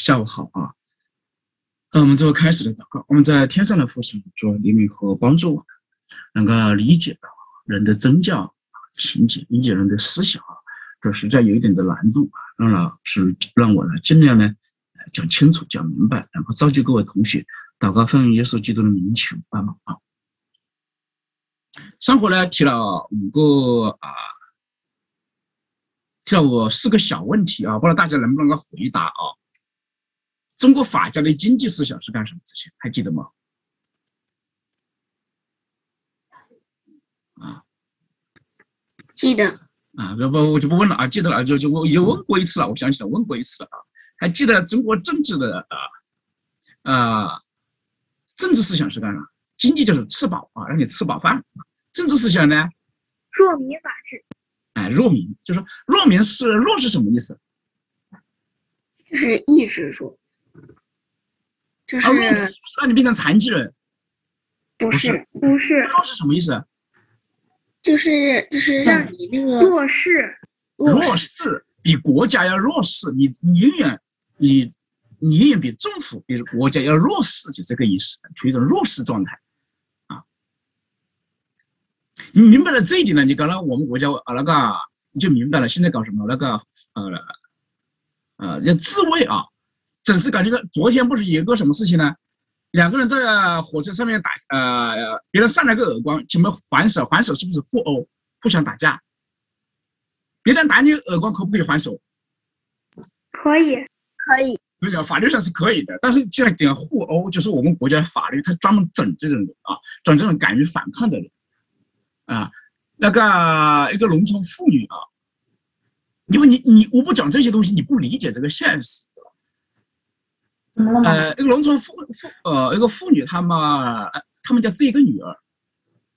下午好啊！那我们做开始的祷告，我们在天上的父神，做怜悯和帮助我们，能够理解到人的宗教情节，理解人的思想啊，这实在有一点的难度啊。让老师让我呢尽量呢讲清楚、讲明白，然后召集各位同学祷告，奉耶稣基督的名求帮忙啊。上回呢提了五个啊。提了我四个小问题啊，不知道大家能不能够回答啊？中国法家的经济思想是干什么？之前还记得吗？啊，记得啊，不不，我就不问了啊，记得了，就就我已经问过一次了，我想起来问过一次了啊，还记得中国政治的啊啊，政治思想是干啥？经济就是吃饱啊，让你吃饱饭。政治思想呢？弱民法治。哎，弱民就是弱民是弱是什么意思？就是意志弱。就是让你变成残疾人？不是，不是。弱是什么意思？就是就是让你那个弱势，弱势比国家要弱势，你你永远你你永远比政府比国家要弱势，就这个意思，处于一种弱势状态啊。你明白了这一点呢？你搞了我们国家啊那个，你就明白了。现在搞什么那个呃呃叫自卫啊，真是搞这个。昨天不是有个什么事情呢？两个人在火车上面打呃，别人扇了个耳光，请问还手？还手是不是互殴？互相打架？别人打你耳光可不可以还手？可以，可以。以啊，法律上是可以的，但是现在讲互殴，就是我们国家的法律，它专门整这种人啊，整这种敢于反抗的人。啊，那个一个农村妇女啊，因为你你我不讲这些东西，你不理解这个现实，怎么了呃，一个农村妇妇呃，一个妇女，他们他们家只有一个女儿，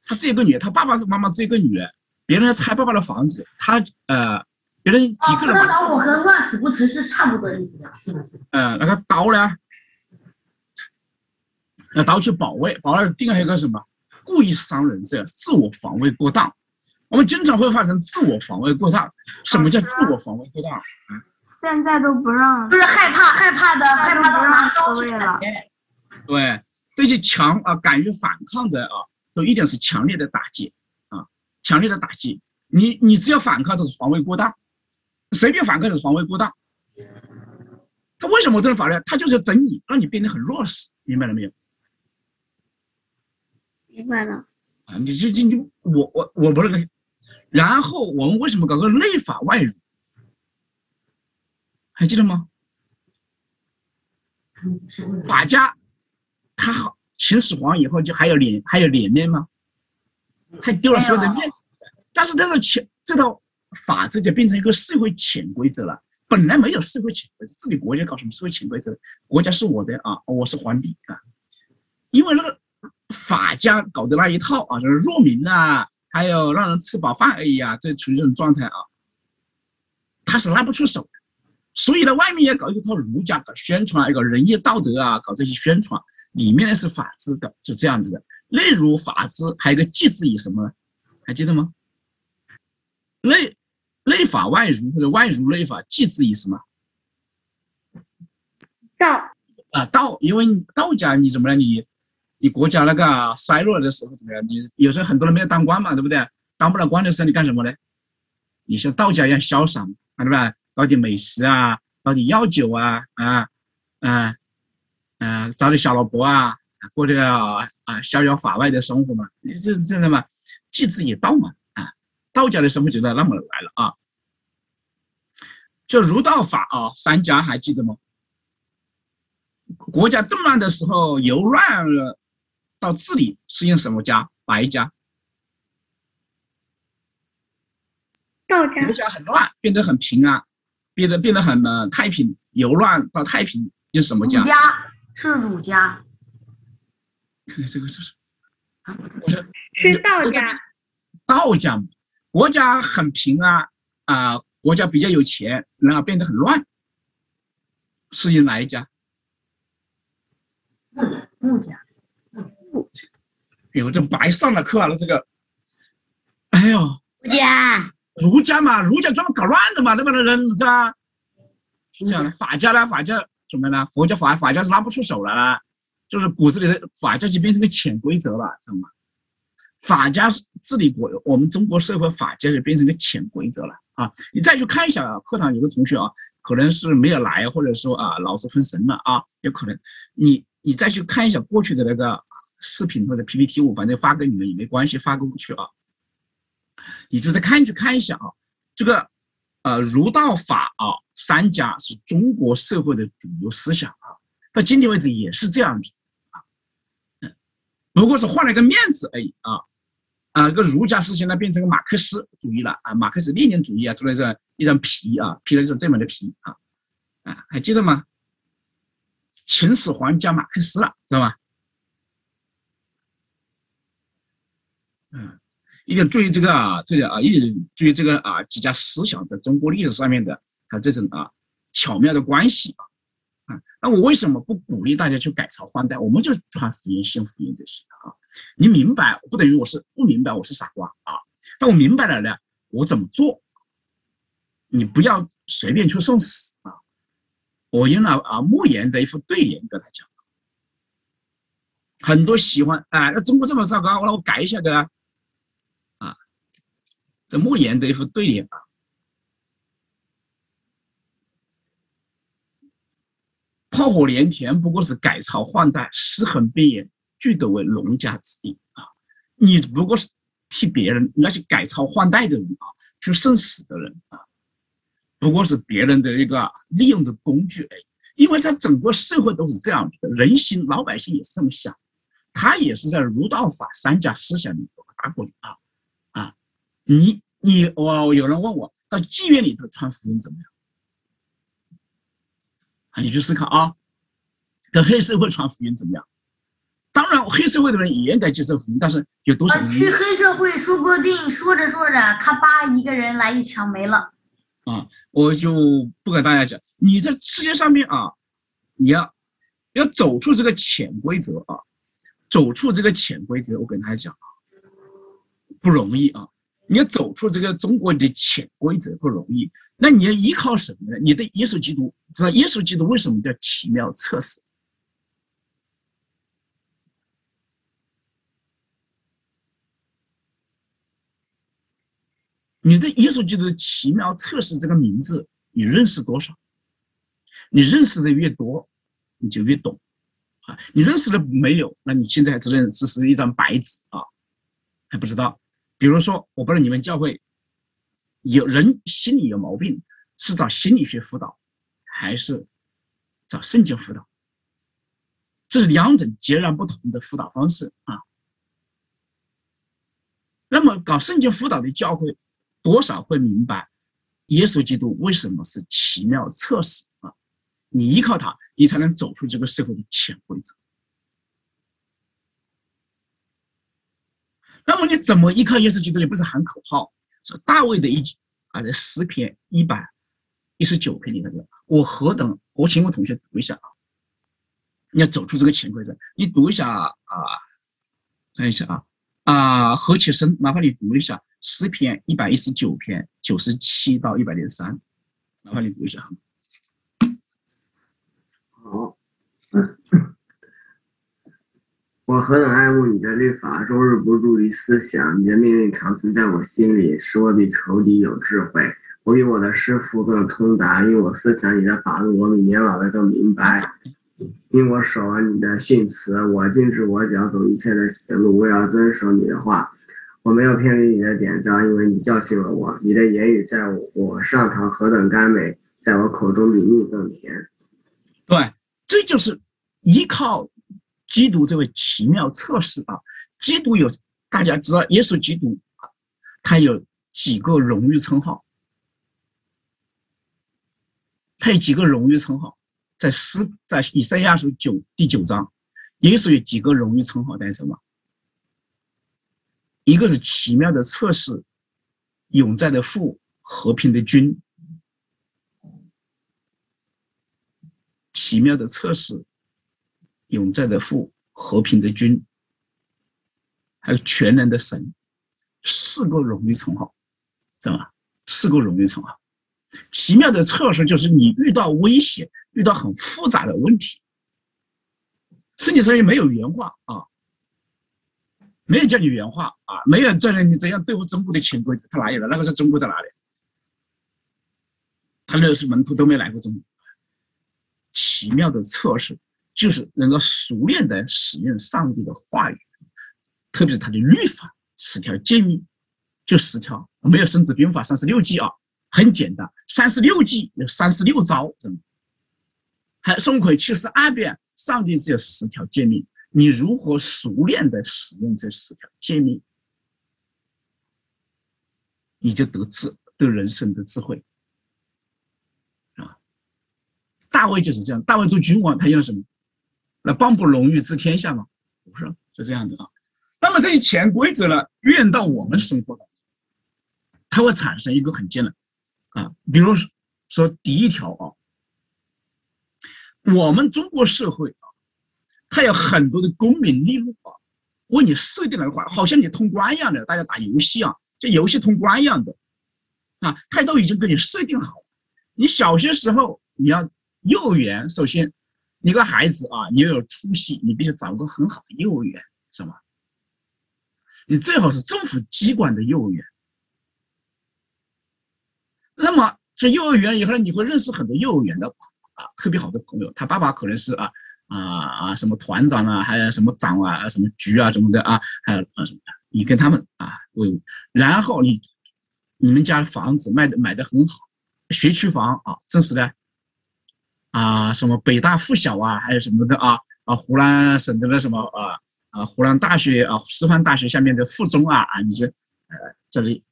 她只有一个女儿，她爸爸是妈妈只有一个女儿，别人拆爸爸的房子，她呃，别人几个人。那我和乱死不辞是差不多意思的，是不是？嗯，那个刀呢？那刀去保卫，保卫定还有个什么？故意伤人，罪自我防卫过当。我们经常会发生自我防卫过当。什么叫自我防卫过当？现在都不让，就是害怕害怕的，害怕不让刀了。对这些强啊，敢于反抗的啊，都一定是强烈的打击啊，强烈的打击。你你只要反抗都是防卫过当，随便反抗都是防卫过当。他为什么这种法律？他就是整你，让你变得很弱势，明白了没有？明白了啊！你这这你我我我不那个，然后我们为什么搞个内法外儒？还记得吗？法家他好秦始皇以后就还有脸还有脸面吗？他丢了所有的面子。但是这个潜这套法制就变成一个社会潜规则了。本来没有社会潜规则，自己国家搞什么社会潜规则？国家是我的啊，我是皇帝啊，因为那个。法家搞的那一套啊，就是弱民啊，还有让人吃饱饭而已啊，这处于这种状态啊，他是拉不出手，所以呢，外面也搞一套儒家搞宣传，一个仁义道德啊，搞这些宣传，里面呢是法治的，就这样子的。内儒法治，还有一个继之以什么呢？还记得吗？内内法外儒或者外儒内法，继之以什么？道啊道，因为道家你怎么了你？你国家那个衰落的时候怎么样？你有时候很多人没有当官嘛，对不对？当不了官的时候你干什么呢？你像道家一样潇洒，对吧？搞点美食啊，搞点药酒啊，啊，啊，啊，找点小老婆啊，过这个啊逍遥法外的生活嘛，就是这样的嘛，继之以道嘛，啊，道家的生活就在那么来了啊。就儒道法啊，三家还记得吗？国家动乱的时候，由乱。到治理是用什么家？白家？道家。国家很乱，变得很平安，变得变得很呃太平。由乱到太平用什么家？儒家是儒家。看这个这是，我说是道家。道家，国家很平啊啊，国家比较有钱，然后变得很乱，是用哪一家？木木家。哎呦，这白上了课了，这个，哎呦，儒家，儒家嘛，儒家专门搞乱的嘛，那么的人是吧？是这样的，法家呢？法家什么呢？佛教法法家是拉不出手了，就是骨子里的法家就变成个潜规则了，知道吗？法家治理国，我们中国社会法家就变成个潜规则了啊！你再去看一下啊课堂，有个同学啊，可能是没有来，或者说啊，老师分神了啊，有可能。你你再去看一下过去的那个视频或者 PPT，我反正发给你们也没关系，发过去啊。你就再看去看一下啊，这个呃儒道法啊三家是中国社会的主流思想啊，到今天为止也是这样子啊，不过是换了个面子而已啊。啊，这个儒家思想呢，变成个马克思主义了啊，马克思列宁主义啊，做了这一张皮啊，披了一张这么的皮啊，啊，还记得吗？秦始皇加马克思了，知道吗？一定要注意这个啊，这个啊，一定注意这个啊，几家思想在中国历史上面的它这种啊巧妙的关系啊。啊，那我为什么不鼓励大家去改朝换代？我们就传福音、信福音就行了啊！你明白，不等于我是不明白，我是傻瓜啊！但我明白了呢，我怎么做？你不要随便去送死啊！我用了啊莫言的一副对联跟他讲，很多喜欢啊，那中国这么糟糕，我我改一下的啊！这莫言的一副对联啊。炮火连天，不过是改朝换代，尸横遍野，俱得为农家子弟啊！你不过是替别人那些改朝换代的人啊，去送死的人啊，不过是别人的一个利用的工具而已。因为他整个社会都是这样子的，人心老百姓也是这么想，他也是在儒道法三家思想里打滚啊啊！你你我有人问我，到妓院里头穿福音怎么样？啊，你去思考啊，跟黑社会穿福音怎么样？当然，黑社会的人也应该接受福音，但是有多少人？去黑社会说不定说着说着，咔吧一个人来一枪没了。啊，我就不跟大家讲，你在世界上面啊，你要要走出这个潜规则啊，走出这个潜规则，我跟大家讲啊，不容易啊。你要走出这个中国的潜规则不容易，那你要依靠什么呢？你的耶稣基督，知道耶稣基督为什么叫奇妙测试？你的耶稣基督的奇妙测试这个名字，你认识多少？你认识的越多，你就越懂啊！你认识的没有，那你现在只能只是一张白纸啊，还不知道。比如说，我不知道你们教会有人心理有毛病，是找心理学辅导，还是找圣经辅导？这是两种截然不同的辅导方式啊。那么搞圣经辅导的教会，多少会明白耶稣基督为什么是奇妙测试啊？你依靠他，你才能走出这个社会的潜规则。那么你怎么依靠耶稣基督？你不是喊口号？是大卫的一句啊，这诗篇一百一十九篇里那个，我何等……我请我同学读一下啊。你要走出这个潜规则，你读一下啊，看一下啊啊，何其深！麻烦你读一下诗篇一百一十九篇九十七到一百零三，麻烦你读一下。好。我何等爱慕你的律法，终日不住地思想你的命令，常存在我心里，使我比仇敌有智慧。我比我的师傅更通达，因我思想你的法度，我比年老的更明白。因我守了你的训词，我禁止我脚走一切的邪路，我要遵守你的话。我没有偏离你的典章，因为你教训了我。你的言语在我上堂何等甘美，在我口中比蜜更甜。对，这就是依靠。基督这位奇妙测试啊，基督有大家知道，耶稣基督啊，他有几个荣誉称号？他有几个荣誉称号？在诗在以赛亚书九第九章，耶稣有几个荣誉称号？带什么？一个是奇妙的测试，永在的父，和平的君，奇妙的测试。永在的父，和平的君，还有全能的神，四个荣誉称号，知道吧？四个荣誉称号。奇妙的测试就是你遇到危险，遇到很复杂的问题。世界上也没有原话啊，没有叫你原话啊，没有叫你怎样对付中国的潜规则，他哪有了？那个是中国在哪里？他那是门徒都没来过中国。奇妙的测试就是能够熟练的使用上帝的话语，特别是他的律法十条诫命，就十条，没有《孙子兵法》三十六计啊，很简单，三十六计有三十六招，怎么？还孙悟空七十二变，上帝只有十条诫命，你如何熟练的使用这十条诫命，你就得智，得人生的智慧。啊，大卫就是这样，大卫做君王，他用什么？那邦不荣誉治天下嘛，不是？就这样子啊。那么这些潜规则呢，运用到我们生活当中，它会产生一个很艰难啊。比如说，第一条啊。我们中国社会啊，它有很多的功名利禄啊，为你设定了的话，好像你通关一样的，大家打游戏啊，这游戏通关一样的，啊，它都已经给你设定好。你小学时候你要幼儿园，首先你个孩子啊，你要有出息，你必须找个很好的幼儿园，是吧？你最好是政府机关的幼儿园。那么这幼儿园以后，你会认识很多幼儿园的。啊，特别好的朋友，他爸爸可能是啊啊啊什么团长啊，还有什么长啊，什么局啊什么的啊，还有啊什么的，你跟他们啊为伍，然后你你们家房子卖的买的很好，学区房啊，正是的啊，什么北大附小啊，还有什么的啊啊，湖南省的那什么啊啊，湖南大学啊，师范大学下面的附中啊啊，你就呃这里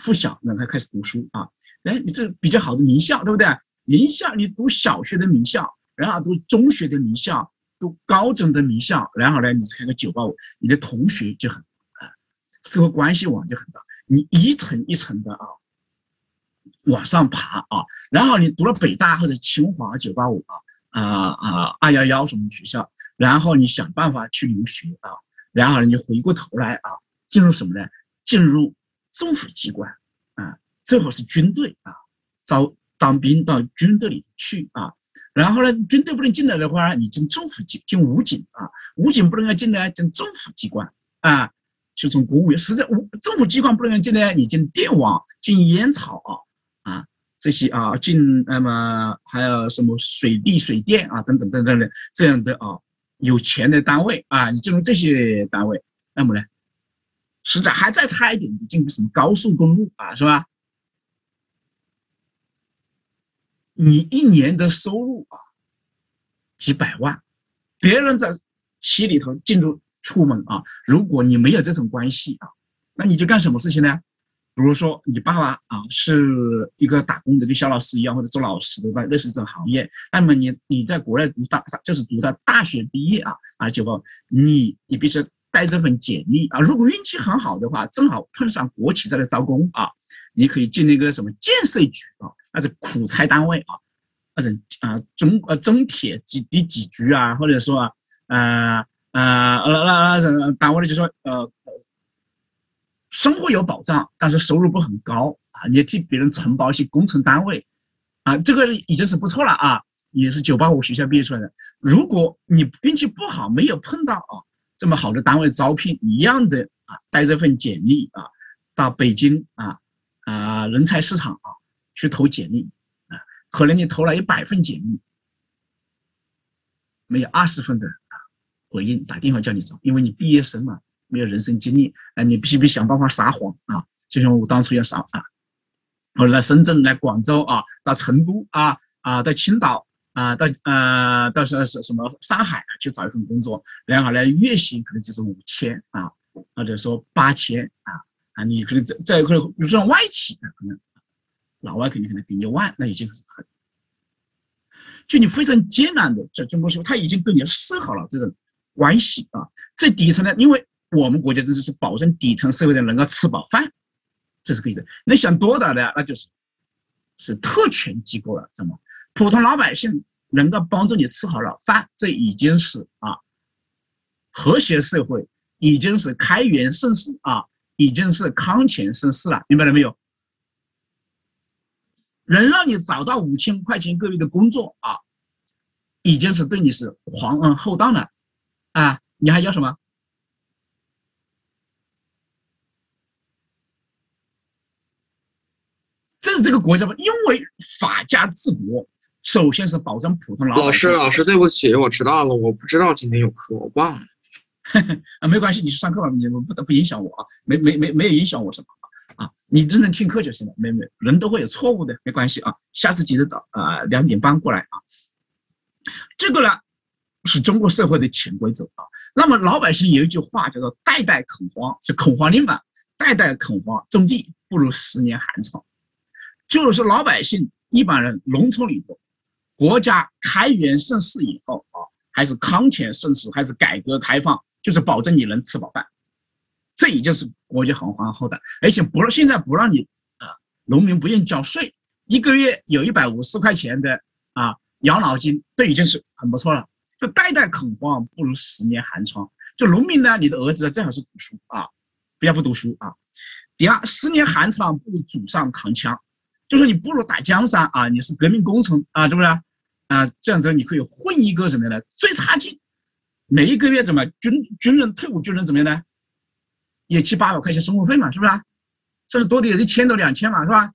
附小，让他开始读书啊，哎，你这比较好的名校，对不对？名校，你读小学的名校，然后读中学的名校，读高中的名校，然后呢，你开个九八五，你的同学就很啊，社会关系网就很大，你一层一层的啊往上爬啊，然后你读了北大或者清华九八五啊啊啊二幺幺什么学校，然后你想办法去留学啊，然后你回过头来啊，进入什么呢？进入政府机关啊，最好是军队啊，招。当兵到军队里去啊，然后呢，军队不能进来的话，你进政府进进武警啊，武警不能够进来，进政府机关啊，就从国务院。实在武政府机关不能进来，你进电网、进烟草啊这些啊，进那么还有什么水利、水电啊等等等等的这样的啊有钱的单位啊，你进入这些单位，那么呢，实在还再差一点，你进入什么高速公路啊，是吧？你一年的收入啊，几百万，别人在企里头进入出门啊，如果你没有这种关系啊，那你就干什么事情呢？比如说你爸爸啊是一个打工的，跟肖老师一样，或者做老师的吧，类似这种行业。那么你你在国内读大，就是读到大学毕业啊，啊，就说你你必须带这份简历啊。如果运气很好的话，正好碰上国企在那招工啊，你可以进那个什么建设局啊。那是苦差单位啊，那种啊中呃中铁几第几局啊，或者说啊呃呃那那那种单位呢就说呃生活有保障，但是收入不很高啊，你替别人承包一些工程单位啊，这个已经是不错了啊，也是九八五学校毕业出来的。如果你运气不好，没有碰到啊这么好的单位招聘，一样的啊带这份简历啊到北京啊啊人才市场啊。去投简历啊，可能你投了一百份简历，没有二十份的啊回应，打电话叫你走，因为你毕业生嘛，没有人生经历，啊，你必须得想办法撒谎啊，就像我当初要撒啊，我来深圳、来广州啊，到成都啊啊，到青岛啊，到呃到是是什么上海去找一份工作，然后呢月薪可能就是五千啊，或者说八千啊啊，你可能在在可能比如说外企可能。老外肯定可能给一万，那已经很，就你非常艰难的在中国时候，他已经跟你设好了这种关系啊。最底层的，因为我们国家真的是保证底层社会的能够吃饱饭，这是可以的。那想多大的，那就是是特权机构了，怎么？普通老百姓能够帮助你吃好了饭，这已经是啊和谐社会，已经是开元盛世啊，已经是康乾盛世了，明白了没有？能让你找到五千块钱一个月的工作啊，已经是对你是皇恩厚道了啊，你还要什么？这是这个国家吧？因为法家治国，首先是保证普通老百姓。老师，老师，对不起，我迟到了，我不知道今天有课，我忘了。啊，没关系，你去上课吧，你不不不影响我啊，没没没没有影响我什么啊？你认真听课就行了，没没人都会有错误的，没关系啊。下次记得早啊，两点半过来啊。这个呢，是中国社会的潜规则啊。那么老百姓有一句话叫做“代代恐慌”，是恐慌令嘛？代代恐慌种地不如十年寒窗，就是老百姓一般人农村里头，国家开元盛世以后啊，还是康乾盛世，还是改革开放。就是保证你能吃饱饭，这已经是国家很宽厚的，而且不现在不让你啊，农民不愿意交税，一个月有一百五十块钱的啊养老金，这已经是很不错了。就代代垦荒不如十年寒窗。就农民呢，你的儿子最好是读书啊，不要不读书啊。第二，十年寒窗不如祖上扛枪，就说你不如打江山啊，你是革命工程啊，对不对啊？这样子你可以混一个什么样的最差劲。每一个月怎么军军人退伍军人怎么样呢？也七八百块钱生活费嘛，是不是？甚至多的有一千多两千嘛，是吧？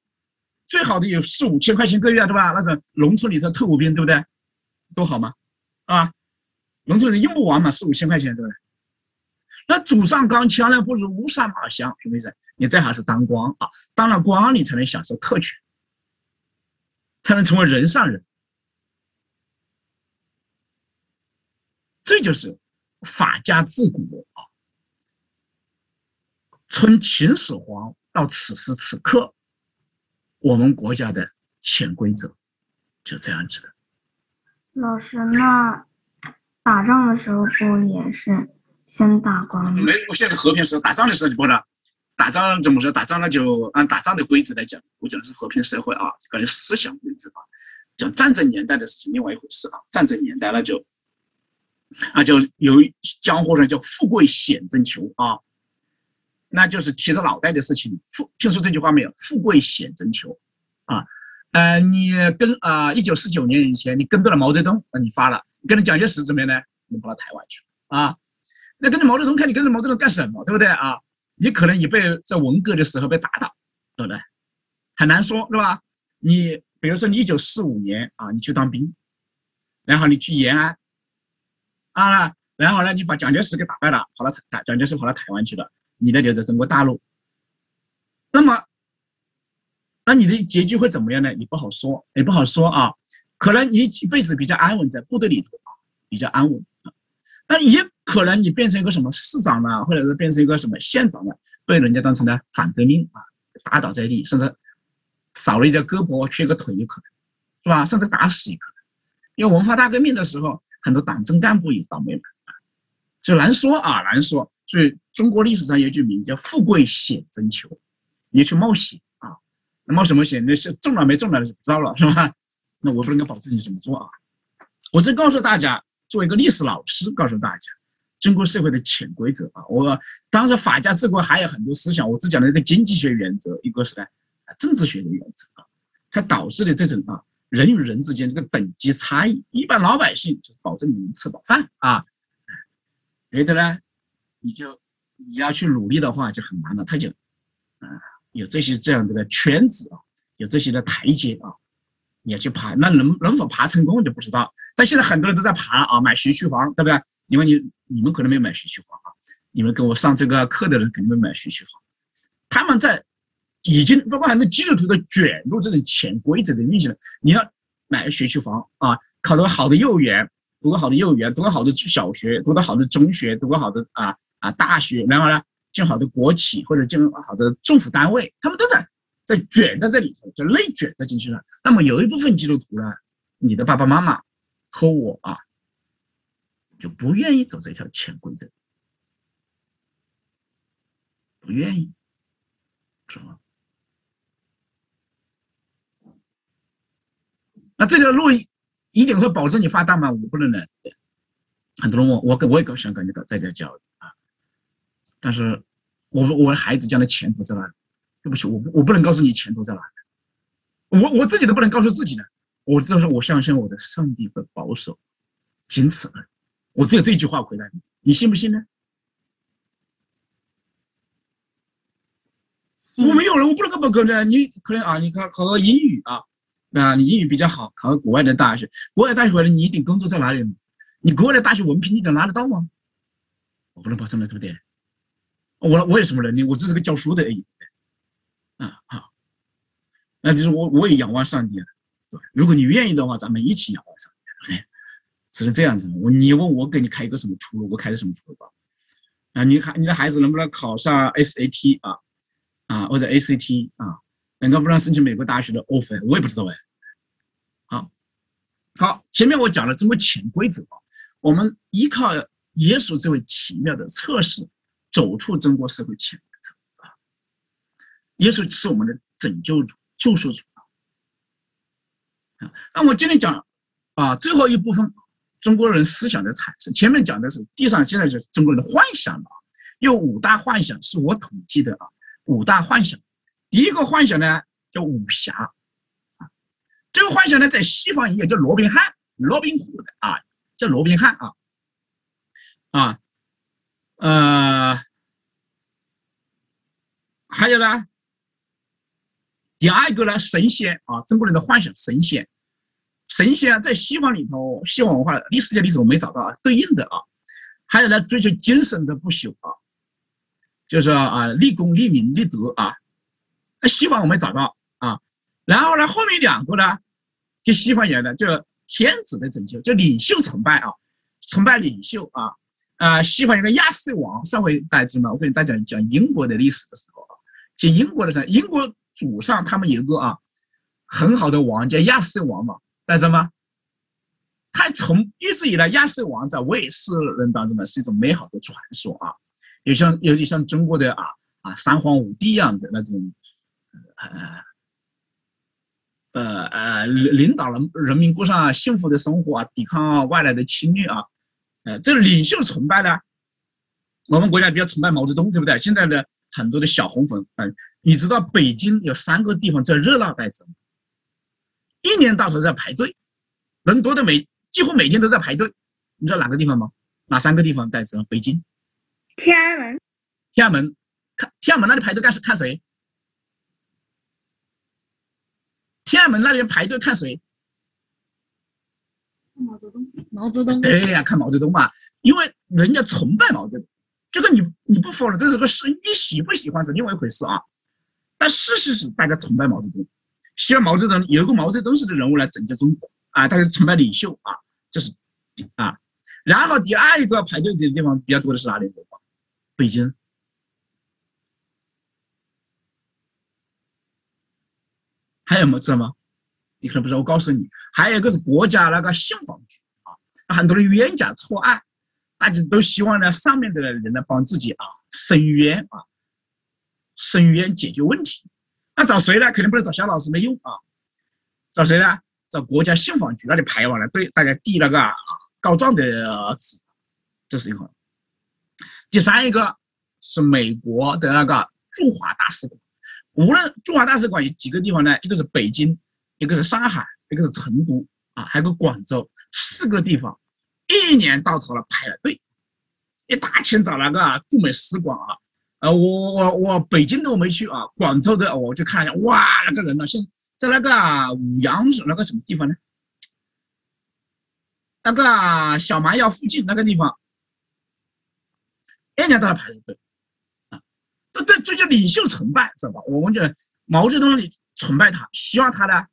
最好的有四五千块钱一个月，对吧？那种农村里头退伍兵，对不对？多好嘛，啊，农村人用不完嘛，四五千块钱，对不对？那祖上钢枪呢，不如乌纱马香，什么意思？你最好是当官啊，当了官你才能享受特权，才能成为人上人。这就是法家治国啊！从秦始皇到此时此刻，我们国家的潜规则就这样子的。老师，那打仗的时候不也是先打光吗？没，我现在是和平时候，打仗的时候就不能。打仗怎么说？打仗那就按打仗的规则来讲，我讲的是和平社会啊，搞的思想规则啊。讲战争年代的事情，另外一回事啊。战争年代那就。那，就有江湖上叫“富贵险中求”啊，那就是提着脑袋的事情。富听说这句话没有？“富贵险中求”啊，呃，你跟啊，一九四九年以前，你跟到了毛泽东，那你发了；跟着蒋介石怎么样呢？你跑到台湾去啊。那跟着毛泽东，看你跟着毛泽东干什么，对不对啊？你可能也被在文革的时候被打倒，对不对？很难说，是吧？你比如说，你一九四五年啊，你去当兵，然后你去延安。啊，然后呢，你把蒋介石给打败了，跑到台，蒋介石跑到台湾去了，你呢留在中国大陆。那么，那你的结局会怎么样呢？你不好说，也不好说啊。可能你一辈子比较安稳，在部队里头啊，比较安稳啊。那也可能你变成一个什么市长呢，或者是变成一个什么县长呢，被人家当成了反革命啊，打倒在地，甚至少了一条胳膊，缺个腿有可能，是吧？甚至打死也可能。因为文化大革命的时候，很多党政干部也倒霉了啊，就难说啊，难说。所以中国历史上有句名叫“富贵险中求”，你去冒险啊，那冒什么险？那是中了没中了就不知道了，是吧？那我不能够保证你怎么做啊。我只告诉大家，作为一个历史老师，告诉大家中国社会的潜规则啊。我当时法家治国还有很多思想，我只讲了一个经济学原则，一个是呢政治学的原则啊，它导致的这种啊。人与人之间这个等级差异，一般老百姓就是保证你能吃饱饭啊，别的呢，你就你要去努力的话就很难了。他就，啊，有这些这样的圈子啊，有这些的台阶啊，你要去爬，那能能否爬成功就不知道。但现在很多人都在爬啊，买学区房，对不对？因为你你们可能没买学区房啊，你们跟我上这个课的人肯定没买学区房，他们在。已经包括很多基督徒都卷入这种潜规则的运行了。你要买学区房啊，考个好的幼儿园，读个好的幼儿园，读个好的小学，读个好的中学，读个好的啊啊大学，然后呢进好的国企或者进好的政府单位，他们都在在卷在这里头，就内卷在进去了。那么有一部分基督徒呢，你的爸爸妈妈和我啊，就不愿意走这条潜规则，不愿意，是吧？那这条路一定会保证你发大吗？我不能的。很多人问我，我也想跟你搞在家教育啊。但是，我我的孩子将来前途在哪里？对不起，我我不能告诉你前途在哪里。我我自己都不能告诉自己的。我就是我相信我的上帝会保守仅此而已。我只有这句话回答你，你信不信呢？我没有了，我不能够不跟着你。可能啊，你考考个英语啊，啊，你英语比较好，考个国外的大学，国外大学回来你一定工作在哪里？你国外的大学文凭你能拿得到吗？我不能保证了，对不对？我我有什么能力？我只是个教书的而已。啊好，那就是我我也仰望上帝啊，对？如果你愿意的话，咱们一起仰望上帝，对不对？只能这样子。我你问我给你开一个什么出路，我开的什么出路吧？啊，你看你的孩子能不能考上 SAT 啊？啊，或者 ACT 啊，能够不能申请美国大学的 offer，我也不知道哎。好，好，前面我讲了这么潜规则啊，我们依靠耶稣这位奇妙的测试，走出中国社会潜规则啊。耶稣是我们的拯救主、救赎主啊。那我今天讲啊，最后一部分中国人思想的产生，前面讲的是地上现在就是中国人的幻想嘛，有五大幻想是我统计的啊。五大幻想，第一个幻想呢叫武侠，啊，这个幻想呢在西方也叫罗宾汉，罗宾虎的啊，叫罗宾汉啊，啊，呃，还有呢，第二个呢神仙啊，中国人的幻想神仙，神仙在西方里头西方文化历史界历史我没找到啊对应的啊，还有呢追求精神的不朽啊。就是啊，立功、立名、立德啊，在西方我没找到啊，然后呢，后面两个呢，跟西方一样的，就天子的拯救，就领袖崇拜啊，崇拜领袖啊，啊，西方有个亚瑟王，上回大家知道吗？我跟大家讲英国的历史的时候啊，讲英国的时候，英国祖上他们有个啊很好的王叫亚瑟王嘛，大家知道吗？他从一直以来，亚瑟王在我也是人当中呢是一种美好的传说啊。有像有点像中国的啊啊三皇五帝一样的那种，呃呃呃领领导人人民过上幸福的生活啊，抵抗外来的侵略啊，呃，这领袖崇拜呢，我们国家比较崇拜毛泽东，对不对？现在的很多的小红粉，嗯，你知道北京有三个地方最热闹带走，一年到头在排队，人多的每几乎每天都在排队，你知道哪个地方吗？哪三个地方带走？北京。天安门，天安门，看天安门那里排队干看谁？天安门那边排队看谁？毛泽东，毛泽东，对呀，看毛泽东嘛，因为人家崇拜毛泽东，这个你你不否认，这是个事，你喜不喜欢是另外一回事啊。但事实是大家崇拜毛泽东，希望毛泽东有一个毛泽东式的人物来拯救中国啊，大家崇拜领袖啊，这是啊。然后第二一个排队的地方比较多的是哪里？北京，还有么知道吗？你可能不知道，我告诉你，还有一个是国家那个信访局啊，很多人冤假错案，大家都希望呢上面的人呢帮自己啊伸冤啊，伸冤解决问题。那找谁呢？肯定不能找肖老师没用啊，找谁呢？找国家信访局那里排完了队，大家递那个啊告状的纸，这是一个。第三一个是美国的那个驻华大使馆，无论驻华大使馆有几个地方呢？一个是北京，一个是上海，一个是成都啊，还有个广州，四个地方，一年到头了排了队，一大清早那个驻美使馆啊，呃，我我我北京的我没去啊，广州的我去看一下，哇，那个人呢，现在在那个五羊那个什么地方呢？那个小蛮腰附近那个地方。一年到头排着队，啊，都对追求领袖崇拜，知道吧？我们就毛泽东那里崇拜他，希望他呢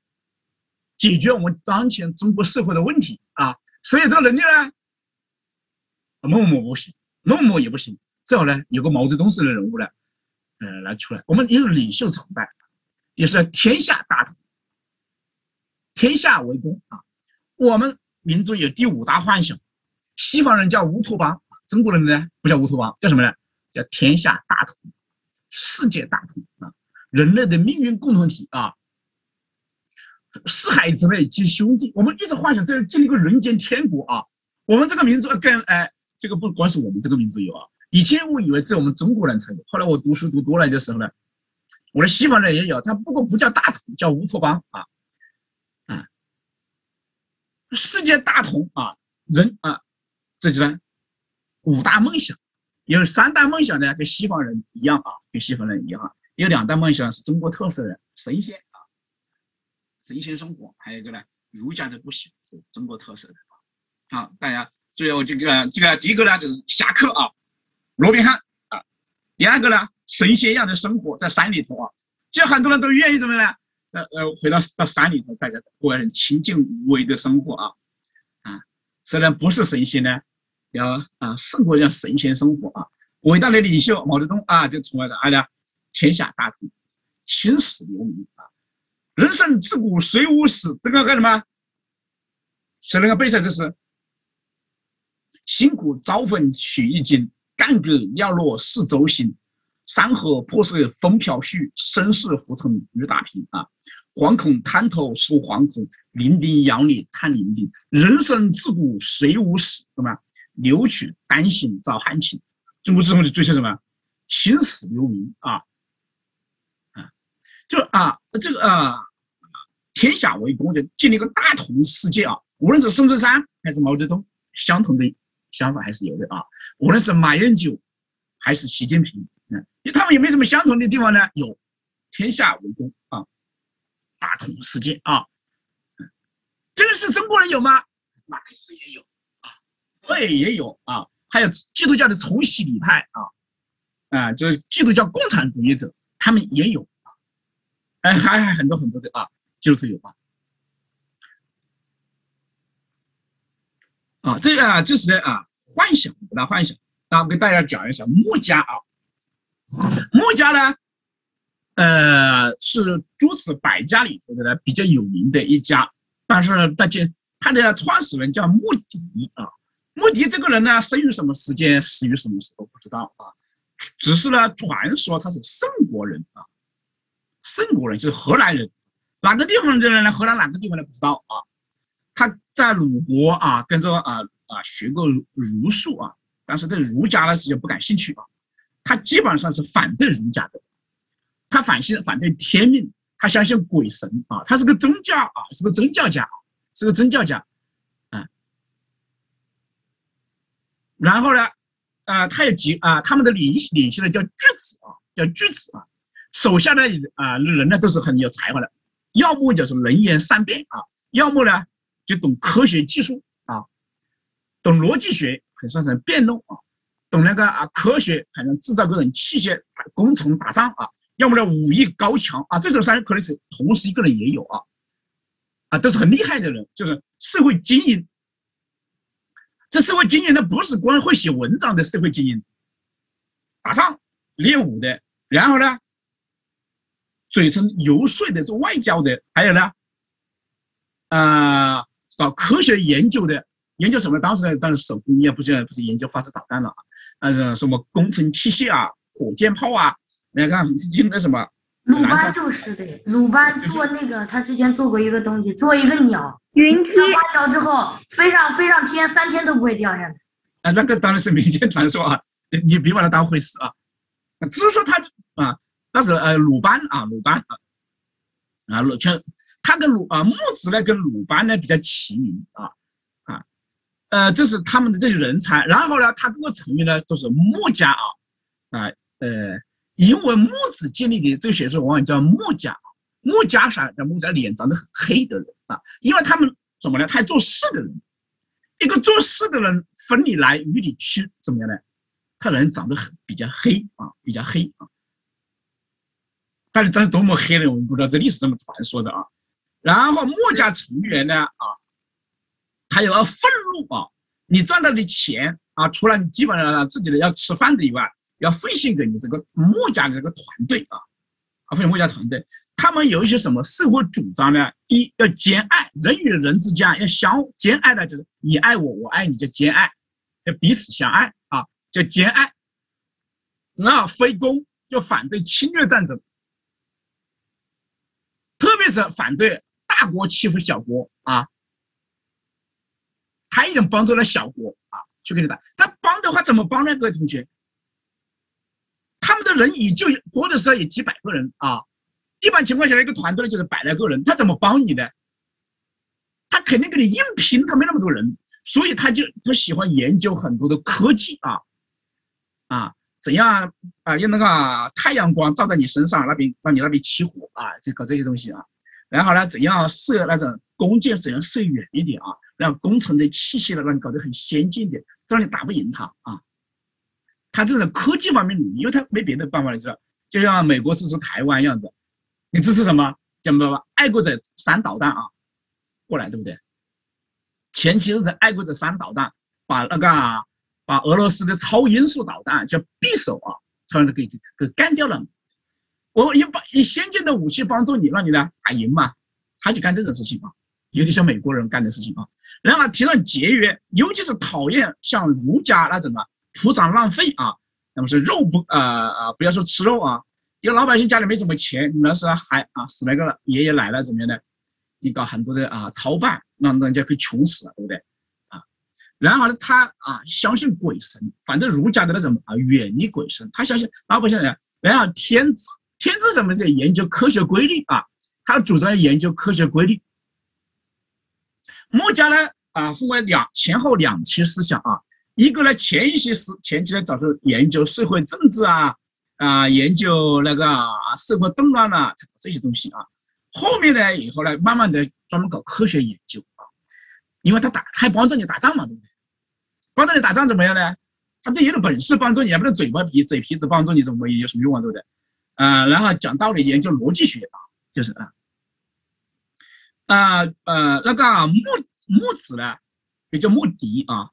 解决我们当前中国社会的问题啊。所以这个能力呢，某某不行，某某也不行，最好呢有个毛泽东式的人物呢，呃，来出来。我们有领袖崇拜，也是天下大同，天下为公啊。我们民族有第五大幻想，西方人叫乌托邦。中国人呢不叫乌托邦，叫什么呢？叫天下大同，世界大同啊，人类的命运共同体啊，四海之内皆兄弟。我们一直幻想这建立一个人间天国啊。我们这个民族跟哎，这个不光是我们这个民族有啊。以前我以为只有我们中国人才有，后来我读书读多了的时候呢，我的西方人也有，他不过不叫大同，叫乌托邦啊啊，世界大同啊。人啊，这几呢五大梦想，有三大梦想呢跟西方人一样啊，跟西方人一样啊，有两大梦想是中国特色的神仙，神仙生活，还有一个呢儒家的不行是中国特色的啊。好，大家最后，这个这个第一个呢就是侠客啊，罗宾汉啊，第二个呢神仙一样的生活在山里头啊，就很多人都愿意怎么呢？呃呃，回到到山里头，大家过很清静无为的生活啊啊，虽然不是神仙呢，要啊生活像神仙生活啊。伟大的领袖毛泽东啊，就成为了，哎呀，天下大同，青史留名，人生自古谁无死？这个干什么？写那个背下就是辛苦遭逢取一经，干戈寥落四周星。山河破碎风飘絮，身世浮沉雨打萍啊！惶恐滩头说惶恐，零丁洋里叹零丁。人生自古谁无死？什么？留取丹心照汗青。中国之后就追求什么？青史留名！啊，就啊，这个啊，天下为公，就建立一个大同世界啊！无论是孙中山还是毛泽东，相同的想法还是有的啊！无论是马英九还是习近平。嗯因为他们有没有什么相同的地方呢？有，天下为公啊，大同世界啊，这个是中国人有吗？马克思也有啊，我也有啊，还有基督教的重洗礼派啊，啊，就是基督教共产主义者，他们也有，哎，还还很多很多的啊，基督徒有啊，啊，这个啊，就是啊，幻想，不大幻想，那我给大家讲一下墨家啊。墨家呢，呃，是诸子百家里头的呢比较有名的一家，但是大家他的创始人叫穆迪啊。穆迪这个人呢，生于什么时间，死于什么时候不知道啊，只是呢传说他是宋国人啊，圣国人就是荷兰人，哪个地方的人呢？荷兰哪个地方的不知道啊？他在鲁国啊，跟着啊啊学过儒术啊，但是对儒家呢是不感兴趣啊。他基本上是反对儒家的，他反信反对天命，他相信鬼神啊，他是个宗教啊，是个宗教家，是个宗教家，啊，然后呢，啊，他有几啊，他们的领领袖呢叫巨子啊，叫巨子啊，手下的啊人呢都是很有才华的，要么就是能言善辩啊，要么呢就懂科学技术啊，懂逻辑学，很擅长辩论啊。懂那个啊，科学还能制造各种器械、工程、打仗啊，要么呢武艺高强啊，这种三可能是同时一个人也有啊，啊，都是很厉害的人，就是社会精英。这社会精英呢，不是光会写文章的社会精英，打仗、练武的，然后呢，嘴唇游说的，做外交的，还有呢，啊，搞科学研究的。研究什么？当时，当然手工业不是不是研究发射导弹了啊，那是什么工程器械啊，火箭炮啊，那看用的什么？鲁班就是的，鲁班做那个，他之前做过一个东西，做一个鸟，云梯发条之后飞上飞上天，三天都不会掉下来。啊，那个当然是民间传说啊，你别把它当回事啊。只是说他啊，那是呃鲁班啊，鲁班啊，啊鲁全，他跟鲁啊木子呢跟鲁班呢比较齐名啊啊。呃，这是他们的这些人才，然后呢，他各个成员呢都是墨家啊，啊，呃，因为墨子建立的这个学说往往叫墨家，墨家啥？叫墨家脸长得很黑的人啊，因为他们怎么呢？他做事的人，一个做事的人分里来雨里去，怎么样呢？他人长得很比较黑啊，比较黑啊，但是长得多么黑呢？我们不知道，这历史这么传说的啊。然后墨家成员呢啊。还有要愤怒啊！你赚到的钱啊，除了你基本上自己的要吃饭的以外，要奉献给你这个墨家的这个团队啊，啊，奉献墨家团队。他们有一些什么社会主张呢？一要兼爱，人与人之间要相兼爱的，就是你爱我，我爱你，叫兼爱，要彼此相爱啊，叫兼爱。那非攻，就反对侵略战争，特别是反对大国欺负小国啊。他一定帮助了小国啊，去跟你打。他帮的话怎么帮呢？各位同学，他们的人也就多的时候也几百个人啊。一般情况下，一个团队就是百来个人，他怎么帮你呢？他肯定给你硬拼，他没那么多人。所以他就他喜欢研究很多的科技啊啊，怎样啊用那个太阳光照在你身上那边让你那边起火啊，就搞这些东西啊。然后呢，怎样射那种弓箭，怎样射远一点啊？让工程的器械呢，让你搞得很先进点，这样你打不赢他啊。他这种科技方面努力，因为他没别的办法了，知道？就像美国支持台湾一样的，你支持什么？讲白了，爱国者三导弹啊，过来对不对？前期是在爱国者三导弹把那个把俄罗斯的超音速导弹叫匕首啊，超让给给给干掉了。我一把以先进的武器帮助你，让你呢打赢嘛，他就干这种事情啊，有点像美国人干的事情啊。然后提倡节约，尤其是讨厌像儒家那种啊铺张浪费啊，那么是肉不呃呃不要说吃肉啊，因为老百姓家里没什么钱，那时候还啊十来个爷爷奶奶怎么样呢？你搞很多的啊操办，让人家给穷死了，对不对？然后呢，他啊相信鬼神，反正儒家的那种啊远离鬼神，他相信老百姓人，然后天子。天子什么在研究科学规律啊？他主张研究科学规律。墨家呢啊，分为两前后两期思想啊。一个呢，前一些是前期呢，早是研究社会政治啊啊，研究那个啊社会动乱啊这些东西啊。后面呢，以后呢，慢慢的专门搞科学研究啊，因为他打，还帮助你打仗嘛，对不对？帮助你打仗怎么样呢？他最有的本事帮助你，不能嘴巴皮嘴皮子帮助你，怎么有什么用啊？对不对？啊，然后讲道理，研究逻辑学啊，就是啊，啊呃，那个木木子呢，也叫穆迪啊，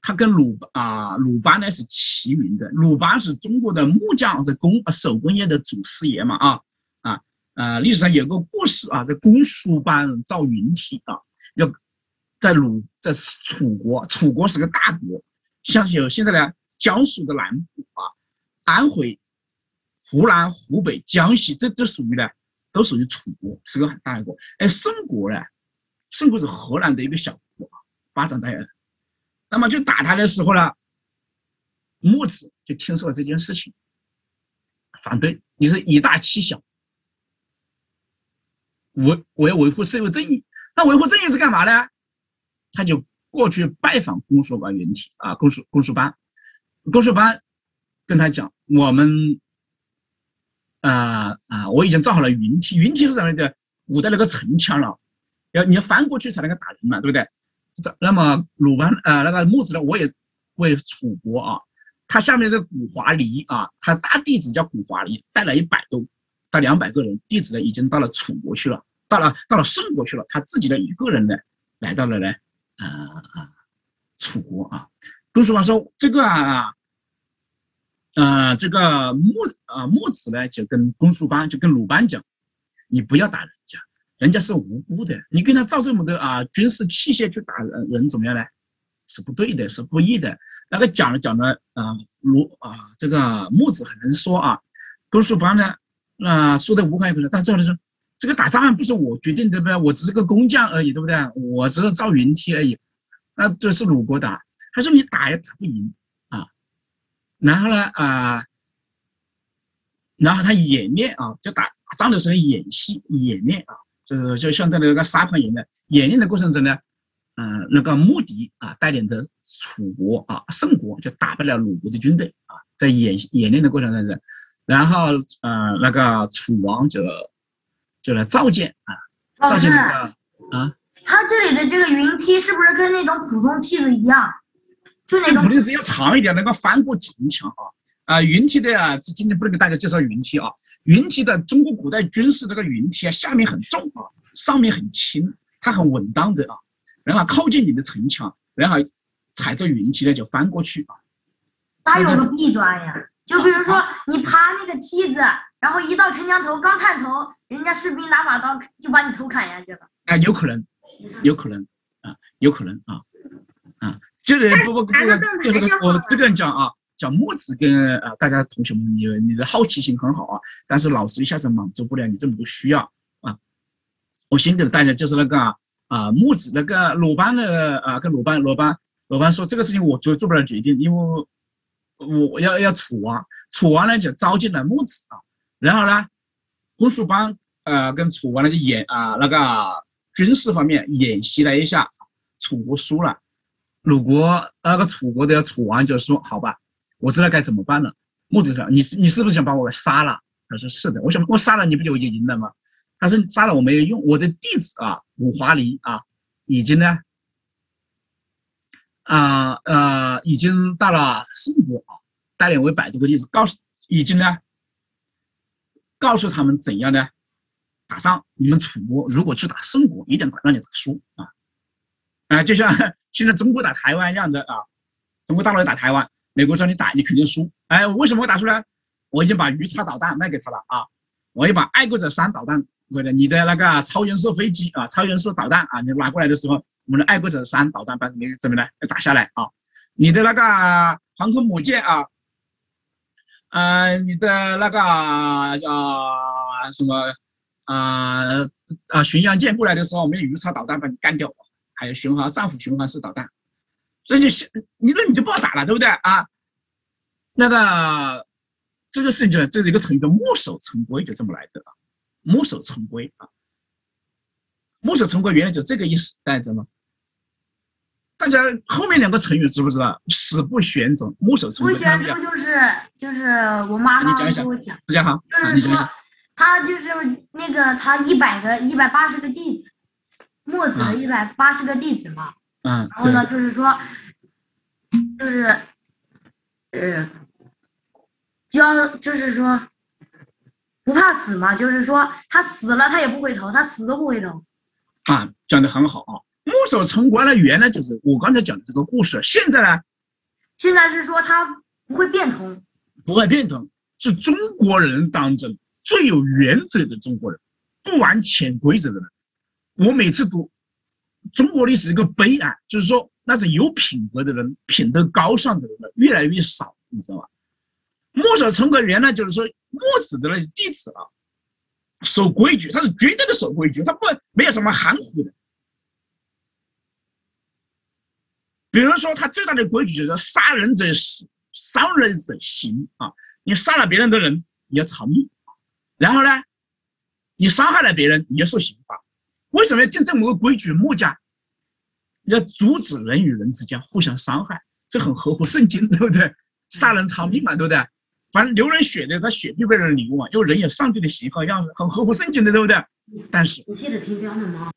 他跟鲁啊鲁班呢是齐名的。鲁班是中国的木匠，这工手工业的祖师爷嘛啊啊啊！历史上有个故事啊，在公输班造云梯啊，要在鲁在楚国，楚国是个大国，像有现在呢江苏的南部啊，安徽。湖南、湖北、江西，这这属于呢，都属于楚国，是个很大的国。哎，宋国呢，宋国是河南的一个小国，巴掌大的。那么就打他的时候呢，墨子就听说了这件事情，反对，你是以大欺小，我我要维护社会正义。那维护正义是干嘛呢？他就过去拜访公输班原体啊，公输公输班，公输班跟他讲，我们。啊啊！我已经造好了云梯，云梯是什么的？古代那个城墙了，要你要翻过去才能够打人嘛，对不对？这那么鲁班啊，那个木子呢？我也为楚国啊，他下面这个古华黎啊，他大弟子叫古华黎，带了一百多到两百个人，弟子呢已经到了楚国去了，到了到了宋国去了，他自己的一个人呢来到了呢啊啊楚国啊。公输班说这个啊。啊，这个木啊木子呢，就跟公输班就跟鲁班讲，你不要打人家，人家是无辜的，你跟他造这么多啊军事器械去打人，人怎么样呢？是不对的，是不义的。那个讲了讲了啊，鲁啊这个木子很能说啊，公输班呢啊说的无可不可，但最后他说，这个打仗不是我决定对不对？我只是个工匠而已，对不对？我只是造云梯而已，那这是鲁国打，他说你打也打不赢啊。然后呢，啊，然后他演练啊，就打打仗的时候演戏演练啊，就是就相当于那个沙盘演练。演练的过程中呢，嗯，那个穆迪啊带领的楚国啊宋国就打败了鲁国的军队啊，在演演练的过程当中，然后呃那个楚王就就来召见啊，召见那个啊。他这里的这个云梯是不是跟那种普通梯子一样？比普梯子要长一点，能够翻过城墙啊！啊，云梯的啊，今天不能给大家介绍云梯啊。云梯的中国古代军事那个云梯啊，下面很重啊，上面很轻，它很稳当的啊。然后靠近你的城墙，然后踩着云梯呢就翻过去啊。它有个弊端呀？就比如说你爬那个梯子，然后一到城墙头刚探头，人家士兵拿把刀就把你头砍下去了。啊，有可能，有可能啊，有可能啊，啊。就是不不不，就是我这个人讲啊，讲木子跟啊大家同学们，你你的好奇心很好啊，但是老师一下子满足不了你这么多需要啊。我先给大家就是那个啊木子那个鲁班的啊跟鲁班鲁班鲁班说这个事情我做做不了决定，因为我要要楚王，楚王呢就召进了木子啊，然后呢公输班呃跟楚王那些演啊那个军事方面演习了一下，楚国输了。鲁国那个楚国的楚王就说：“好吧，我知道该怎么办了。”木子说：“你你是不是想把我杀了？”他说：“是的，我想我杀了你不就赢了吗？”他说：“杀了我没有用，我的弟子啊，古华黎啊，已经呢，啊呃，已经到了宋国啊，带领为百多个弟子，告诉已经呢，告诉他们怎样呢？打仗，你们楚国如果去打宋国，一定管让你打输啊！啊，就像 现在中国打台湾一样的啊，中国大陆打台湾，美国说你打你肯定输。哎，为什么会打输呢？我已经把鱼叉导弹卖给他了啊，我也把爱国者三导弹，或者你的那个超音速飞机啊，超音速导弹啊，你拿过来的时候，我们的爱国者三导弹把你怎么呢？打下来啊！你的那个航空母舰啊，呃，你的那个叫什么？啊啊！巡洋舰过来的时候，我们用鱼叉导弹把你干掉，还有巡航战斧巡航式导弹，所以就你那你就不好打了，对不对啊？那个这个事情呢，这是一个成语叫墨守成规，就这么来的啊。墨守成规啊，墨守成规原来就这个意思，大家知道吗？大家后面两个成语知不知道？死不旋走，墨守成规。不旋走就是就是我妈妈跟我讲，时间好，你讲一下。他就是那个他一百个一百八十个弟子，墨子的一百八十个弟子嘛。嗯。然后呢，就是说，就是，呃，要就是说，不怕死嘛，就是说他死了他也不回头，他死都不回头。啊，讲的很好啊！墨守成规呢，原来就是我刚才讲的这个故事。现在呢？现在是说他不会变通。不会变通，是中国人当中。最有原则的中国人，不玩潜规则的人。我每次读中国历史一个悲哀，就是说那是有品格的人、品德高尚的人越来越少，你知道吧？墨守成规原来就是说墨子的那些弟子啊，守规矩，他是绝对的守规矩，他不没有什么含糊的。比如说，他最大的规矩就是杀人者死，伤人者刑啊！你杀了别人的人，你要偿命。然后呢，你伤害了别人，你要受刑罚。为什么要定这么个规矩？墨家要阻止人与人之间互相伤害，这很合乎圣经，对不对？杀人偿命嘛，对不对？反正流人血的，他血必被人流嘛，因为人有上帝的形和样子，很合乎圣经的，对不对？但是，你记得听标准吗？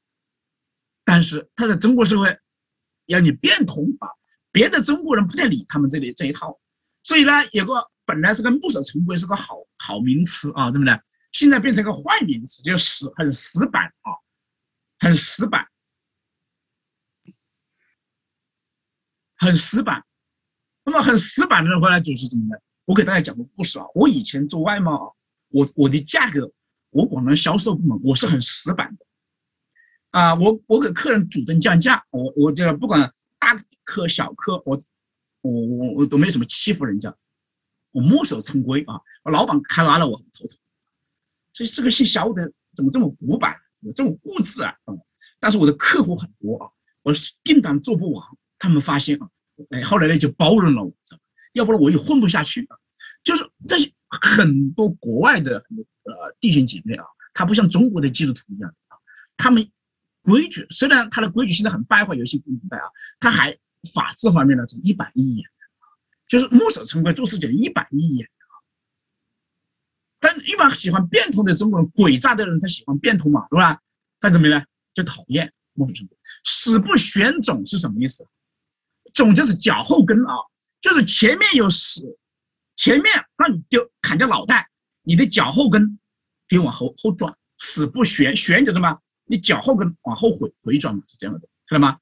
但是他在中国社会要你变通啊，别的中国人不太理他们这里这一套，所以呢，有个本来是个墨守成规，是个好好名词啊，对不对？现在变成个坏名词，就死，很死板啊，很死板，很死板。那么很死板的话呢，就是怎么呢？我给大家讲个故事啊。我以前做外贸啊，我我的价格，我广东销售部门我是很死板的啊。我我给客人主动降价，我我就不管大客小客，我我我我都没有什么欺负人家，我墨守成规啊。我老板开拉了我头疼。所以这个姓肖的怎么这么古板，这么固执啊？但是我的客户很多啊，我订单做不完，他们发现啊，哎，后来呢就包容了我，知道要不然我也混不下去啊。就是这些很多国外的呃弟兄姐妹啊，他不像中国的基督徒一样啊，他们规矩虽然他的规矩现在很败坏，有些不明白啊，他还法治方面呢是一板一眼，就是墨守成规做事情一板一眼。但一般喜欢变通的中国人，诡诈的人，他喜欢变通嘛，对吧？他怎么呢？就讨厌墨守成规。死不旋踵是什么意思？踵就是脚后跟啊，就是前面有死，前面让你丢砍掉脑袋，你的脚后跟别往后后转。死不旋旋就什么？你脚后跟往后回回转嘛，是这样的，看到吗？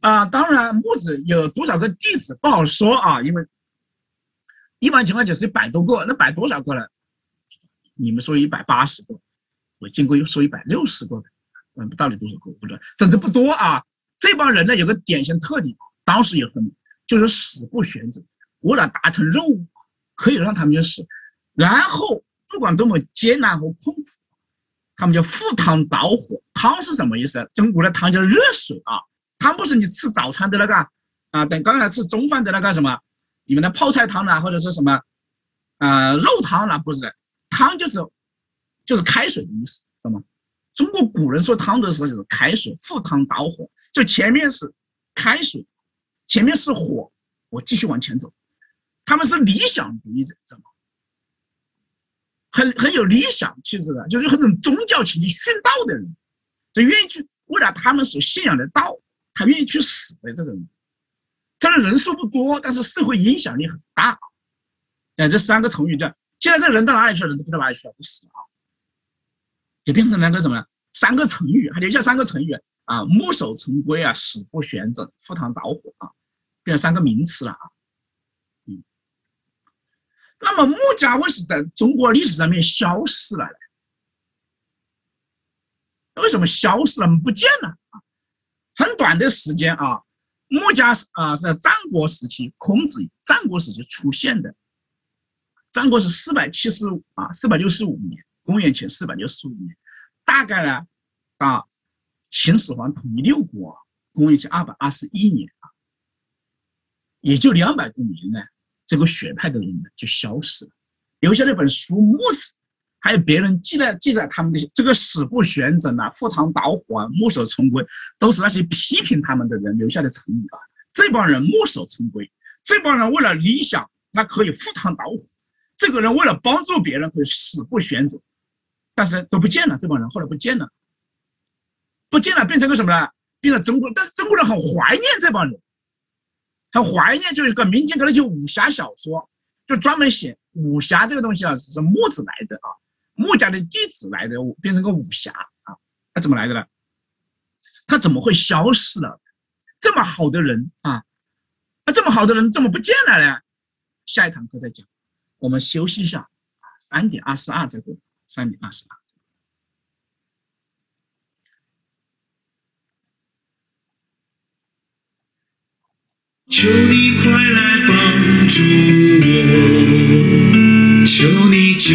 啊，当然木子有多少个弟子不好说啊，因为一般情况下是一百多个，那摆多少个呢？你们说一百八十个，我见过又说一百六十个的，嗯，到底多少个？不知道，总之不多啊。这帮人呢有个典型特点，当时也很，就是死不选择，为了达成任务，可以让他们就死，然后不管多么艰难和困苦，他们就赴汤蹈火。汤是什么意思？中国的汤叫热水啊，汤不是你吃早餐的那个啊，等刚才吃中饭的那个什么，你们的泡菜汤啦，或者是什么啊肉汤啦，不是的。汤就是，就是开水的意思，知道吗？中国古人说汤的时候就是开水，赴汤蹈火，就前面是开水，前面是火，我继续往前走。他们是理想主义者，知道吗？很很有理想气质的，就是很种宗教情绪殉道的人，就愿意去为了他们所信仰的道，他愿意去死的这种人。这个人数不多，但是社会影响力很大。哎，这三个成语叫现在这人到哪里去了？人都不知道哪里去了，都死了，就变成那个什么三个成语，还留下三个成语啊：墨守成规啊，死不旋整，赴汤蹈火啊，变成三个名词了啊。那么墨家为什么在中国历史上面消失了呢？为什么消失了？不见了啊？很短的时间啊。墨家啊，是战国时期，孔子战国时期出现的。战国是四百七十五啊，四百六十五年，公元前四百六十五年，大概呢啊，秦始皇统一六国，公元前二百二十一年啊，也就两百多年呢，这个学派的人呢就消失了，留下那本书《墨子》。还有别人记在记载他们的这个死不旋整啊，赴汤蹈火啊，墨守成规，都是那些批评他们的人留下的成语啊。这帮人墨守成规，这帮人为了理想，他可以赴汤蹈火；这个人为了帮助别人，可以死不旋整。但是都不见了，这帮人后来不见了，不见了，变成个什么呢？变成中国，但是中国人很怀念这帮人，很怀念，就是个民间的那些武侠小说，就专门写武侠这个东西啊，是墨子来的啊。墨家的弟子来的，变成个武侠啊，他怎么来的呢？他怎么会消失了？这么好的人啊，那这么好的人怎么不见了呢？下一堂课再讲，我们休息一下，三点二十二再过，三点二十二。求你快来帮助我，求你救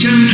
Christian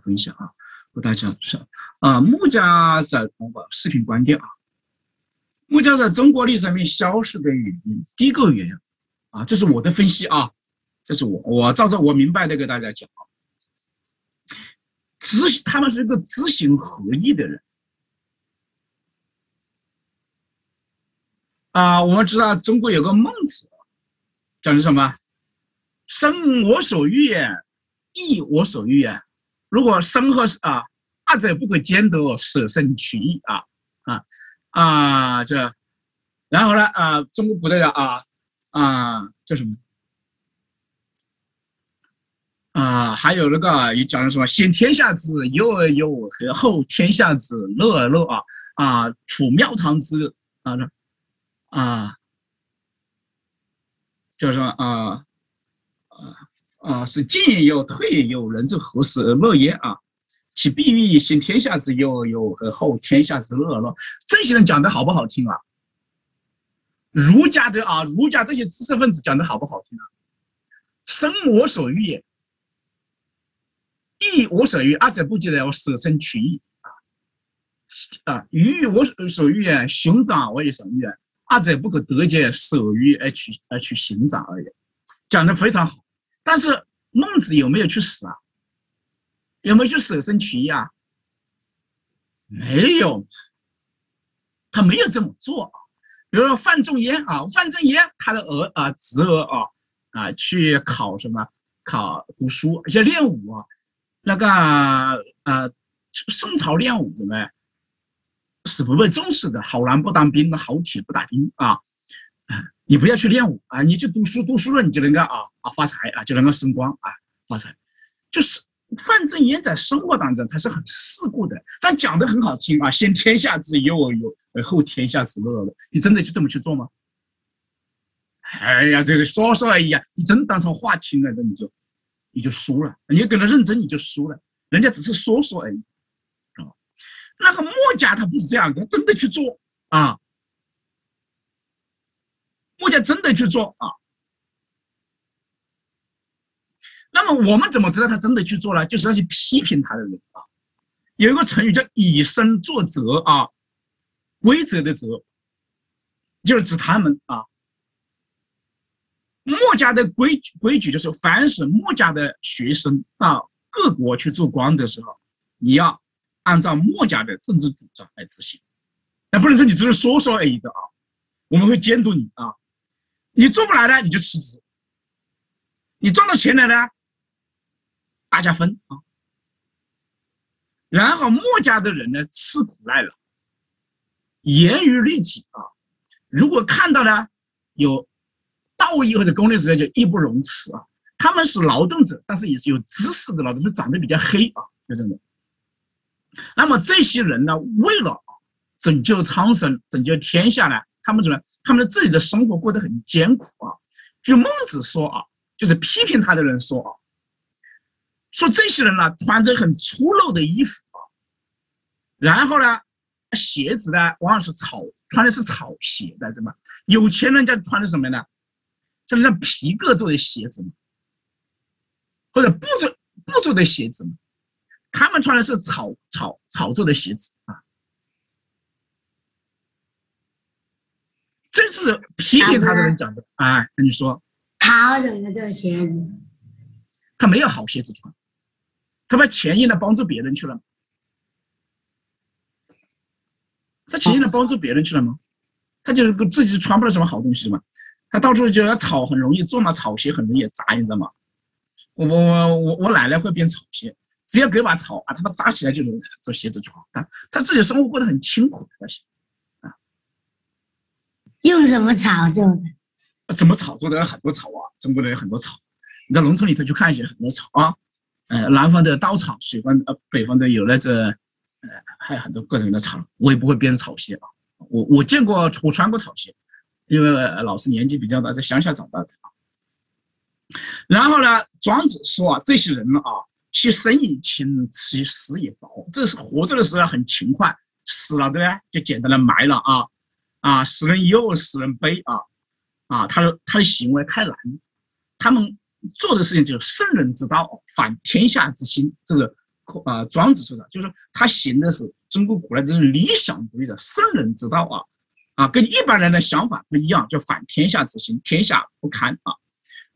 分享啊，和大家说啊，穆家在我把视频关掉啊。穆家在中国历史上面消失的原因，第一个原因啊，这是我的分析啊，这是我我照着我明白的给大家讲啊。知他们是一个知行合一的人啊。我们知道中国有个孟子，讲的什么？生我所欲也，义我所欲也。如果生和啊二者不可兼得，舍生取义啊啊啊这，然后呢啊中国古代的啊啊叫什么啊还有那个也讲了什么先天下之忧而忧和后天下之乐而乐啊啊处庙堂之啊那啊叫什么啊？啊，是进也忧，退也忧，人之何时而乐焉啊？其必欲先天下之忧忧，而后天下之乐乐。这些人讲的好不好听啊？儒家的啊，儒家这些知识分子讲的好不好听啊？生我所欲也，义我所欲，二者不及的我舍身取义啊啊！鱼我所欲也，熊掌我也所欲也，二者不可得见，舍鱼而去而去熊掌而已。讲的非常好，但是孟子有没有去死啊？有没有去舍身取义啊？没有，他没有这么做。比如说范仲淹啊，范仲淹他的儿啊侄儿啊啊去考什么考读书，而且练武啊，那个呃宋朝练武怎么是不被重视的？好男不当兵，好铁不打钉！啊，你不要去练武啊，你去读书，读书了你就能够啊啊发财啊，就能够升官啊发财，就是。范正淹在生活当中他是很世故的，但讲的很好听啊，先天下之忧而忧，而后天下之乐乐。你真的就这么去做吗？哎呀，这是说说而已啊！你真当成话听了，那你就你就输了。你要跟他认真，你就输了。人家只是说说而已啊。那个墨家他不是这样的，真的去做啊。墨家真的去做啊。那么我们怎么知道他真的去做了？就是那些批评他的人啊。有一个成语叫以身作则啊，规则的则，就是指他们啊。墨家的规规矩就是，凡是墨家的学生到各国去做官的时候，你要按照墨家的政治主张来执行，那不能说你只是说说而已的啊。我们会监督你啊，你做不来呢，你就辞职。你赚到钱了呢？大家分啊，然后墨家的人呢吃苦耐劳，严于律己啊。如果看到呢有道义或者功利之类，就义不容辞啊。他们是劳动者，但是也是有知识的劳动者，长得比较黑啊，就这种。那么这些人呢，为了拯救苍生、拯救天下呢，他们怎么？他们的自己的生活过得很艰苦啊。据孟子说啊，就是批评他的人说啊。说这些人呢，穿着很粗陋的衣服啊，然后呢，鞋子呢，往往是草，穿的是草鞋的，什么？有钱人家穿的什么呢？像那皮革做的鞋子或者布做布做的鞋子他们穿的是草草草做的鞋子啊。这是批评他的人讲的啊，那你说，他为什么这个鞋子？他没有好鞋子穿。他把钱用来帮助别人去了，他钱用来帮助别人去了吗？他就是自己穿不了什么好东西嘛。他到处就要草，很容易做嘛，草鞋很容易扎，你知道吗？我我我我奶奶会编草鞋，只要给把草啊，他把扎起来就能做鞋子穿。他他自己生活过得很清苦那些啊。用什么草做的？怎么草做的？很多草啊，中国的有很多草，你在农村里头去看一些很多草啊。呃，南方的稻草，北方呃，北方的有那个，呃，还有很多各种的草。我也不会编草鞋啊，我我见过，我穿过草鞋，因为老师年纪比较大，在乡下长大的。然后呢，庄子说啊，这些人啊，其生以轻，其死以薄。这是活着的时候很勤快，死了对不对，就简单的埋了啊啊，使人忧，使人悲啊啊，他的他的行为太难，他们。做的事情就是圣人之道，反天下之心，这是呃庄子说的，就是他行的是中国古来的理想主义的圣人之道啊啊，跟一般人的想法不一样，就反天下之心，天下不堪啊，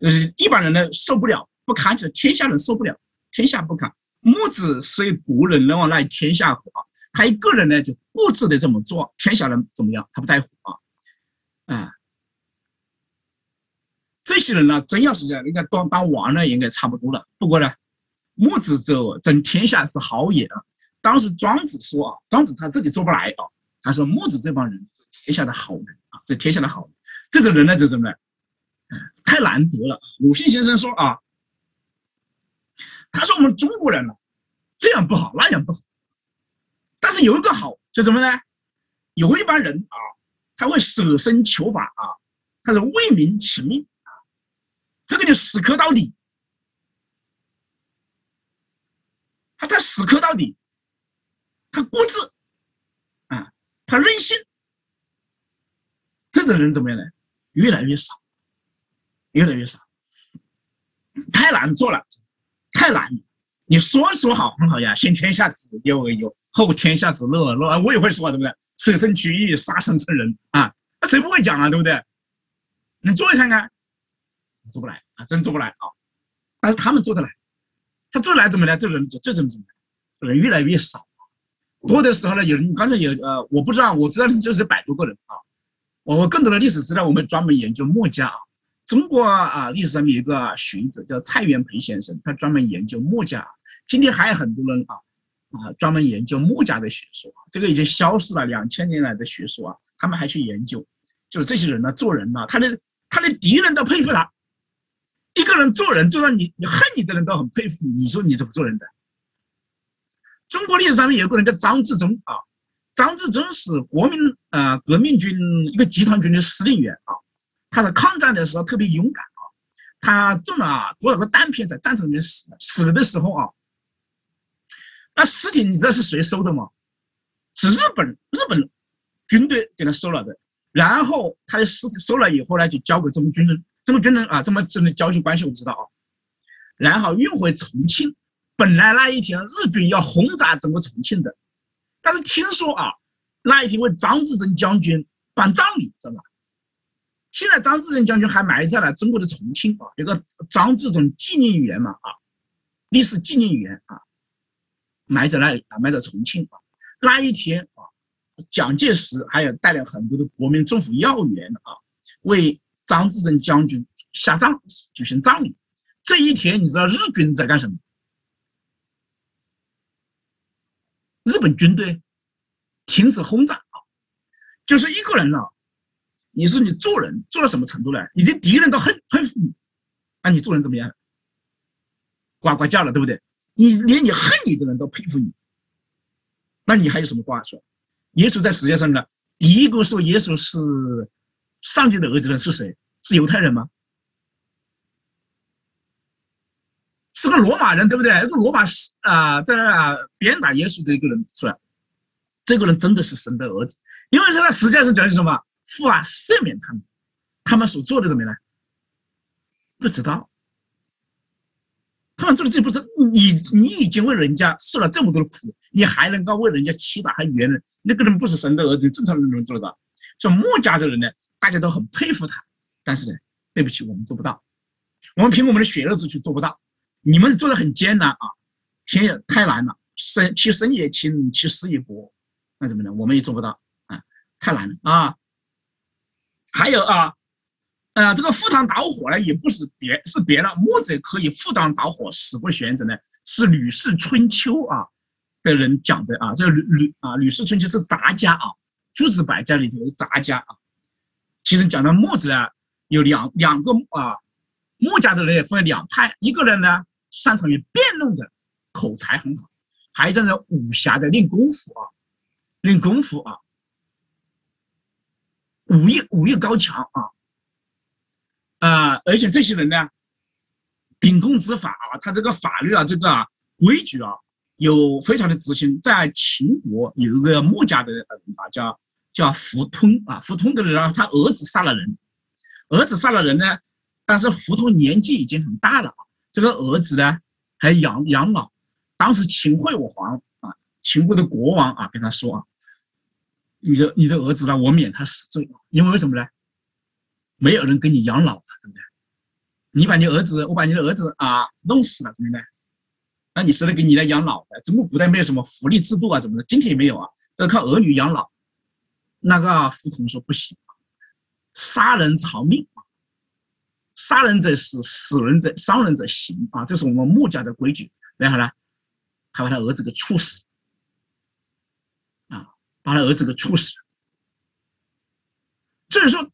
就是一般人呢受不了，不堪就是天下人受不了，天下不堪。木子虽不能人往来天下苦啊，他一个人呢就固执的这么做，天下人怎么样，他不在乎啊，啊。这些人呢，真要是这样，应该当当王呢，应该差不多了。不过呢，墨子者争天下是好也啊。当时庄子说啊，庄子他自己做不来啊，他说墨子这帮人是天下的好人啊，这天下的好人，这种人呢，就怎么，嗯，太难得了。鲁迅先生说啊，他说我们中国人呢，这样不好，那样不好，但是有一个好，就什么呢？有一帮人啊，他会舍身求法啊，他是为民请命啊。他跟你死磕到底，他他死磕到底，他固执，啊，他任性，这种人怎么样呢？越来越少，越来越少，太难做了，太难了。你说说好很好呀，先天下之忧而忧，后天下之乐而乐。我也会说，对不对？舍身取义，杀身成仁啊，那谁不会讲啊，对不对？你做一看看，做不来啊，真做不来啊。但是他们做得来，他做得来怎么呢？这人这怎么怎么人越来越少，多的时候呢，有人刚才有呃，我不知道，我知道的就是百多个人啊。我我更多的历史资料，我们专门研究墨家啊。中国啊，历史上面有一个荀子叫蔡元培先生，他专门研究墨家。今天还有很多人啊啊，专门研究墨家的学说，这个已经消失了。两千年来的学说啊，他们还去研究，就是这些人呢，做人呢，他的他的敌人都佩服他。一个人做人，做到你你恨你的人都很佩服你，你说你怎么做人的？中国历史上面有个人叫张自忠啊，张自忠是国民呃革命军一个集团军的司令员啊。他在抗战的时候特别勇敢啊，他中了啊多少个弹片在战场里面死死的时候啊，那尸体你知道是谁收的吗？是日本日本军队给他收了的。然后他的尸体收了以后呢，就交给中国军人，中国军人啊这么真的交际关系我知道啊。然后运回重庆，本来那一天日军要轰炸整个重庆的，但是听说啊那一天为张自忠将军办葬礼，知道吧？现在张自忠将军还埋在了中国的重庆啊，有个张自忠纪念园嘛啊，历史纪念园啊，埋在那里啊，埋在重庆啊。那一天啊，蒋介石还有带领很多的国民政府要员啊，为张自忠将军下葬举行葬礼。这一天，你知道日军在干什么？日本军队停止轰炸啊，就是一个人呢。你说你做人做到什么程度了？你的敌人都恨恨服你，那你做人怎么样？呱呱叫了，对不对？你连你恨你的人都佩服你，那你还有什么话说？耶稣在世界上呢，第一个说耶稣是上帝的儿子的是谁？是犹太人吗？是个罗马人，对不对？一个罗马是啊，在鞭打耶稣的一个人出来，这个人真的是神的儿子，因为是他实际上讲的是什么？父啊，赦免他们，他们所做的怎么样？不知道，他们做的这不是你，你已经为人家受了这么多的苦，你还能够为人家祈祷还原谅？那个人不是神的儿子，正常人能做得到。像墨家这人呢，大家都很佩服他，但是呢，对不起，我们做不到。我们凭我们的血肉之躯做不到，你们做的很艰难啊，天也太难了，神其神也轻，其死也薄，那怎么呢？我们也做不到啊，太难了啊。还有啊，呃，这个赴汤蹈火呢，也不是别是别的，墨者可以赴汤蹈火，死不选择呢，是《吕氏春秋》啊的人讲的啊。这吕吕啊，《吕氏春秋》是杂家啊，诸子百家里头的杂家啊。其实讲到墨子呢，有两两个啊，墨家的人也分为两派，一个人呢擅长于辩论的，口才很好，还有这种武侠的练功夫啊，练功夫啊。武艺武艺高强啊，啊，而且这些人呢，秉公执法啊，他这个法律啊，这个啊规矩啊，有非常的执行。在秦国有一个墨家的人啊，叫叫胡通啊，胡通的人啊，他儿子杀了人，儿子杀了人呢，但是胡通年纪已经很大了啊，这个儿子呢还养养老。当时秦惠王啊，秦国的国王啊，跟他说啊。你的你的儿子呢？我免他死罪，因为为什么呢？没有人给你养老了，对不对？你把你儿子，我把你的儿子啊弄死了，怎么办？那你谁来给你来养老的？中国古代没有什么福利制度啊，怎么的？今天也没有啊，这靠儿女养老。那个胡同说不行，杀人偿命杀人者死，死人者伤人者刑啊，这是我们墨家的规矩。然后呢，他把他儿子给处死。啊把他儿子给处死了，所以说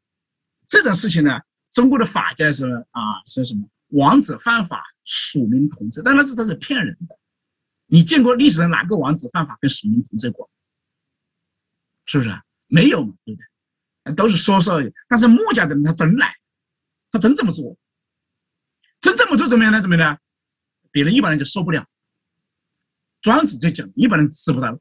这种事情呢，中国的法家说啊，说什么王子犯法，庶民同治，但那是他是骗人的。你见过历史上哪个王子犯法跟庶民同治过？是不是？没有嘛，对不对？都是说说而已。但是墨家的人他真来，他真这么做，真这么做怎么样呢？怎么样呢？别人一般人就受不了。庄子就讲，一般人吃不到。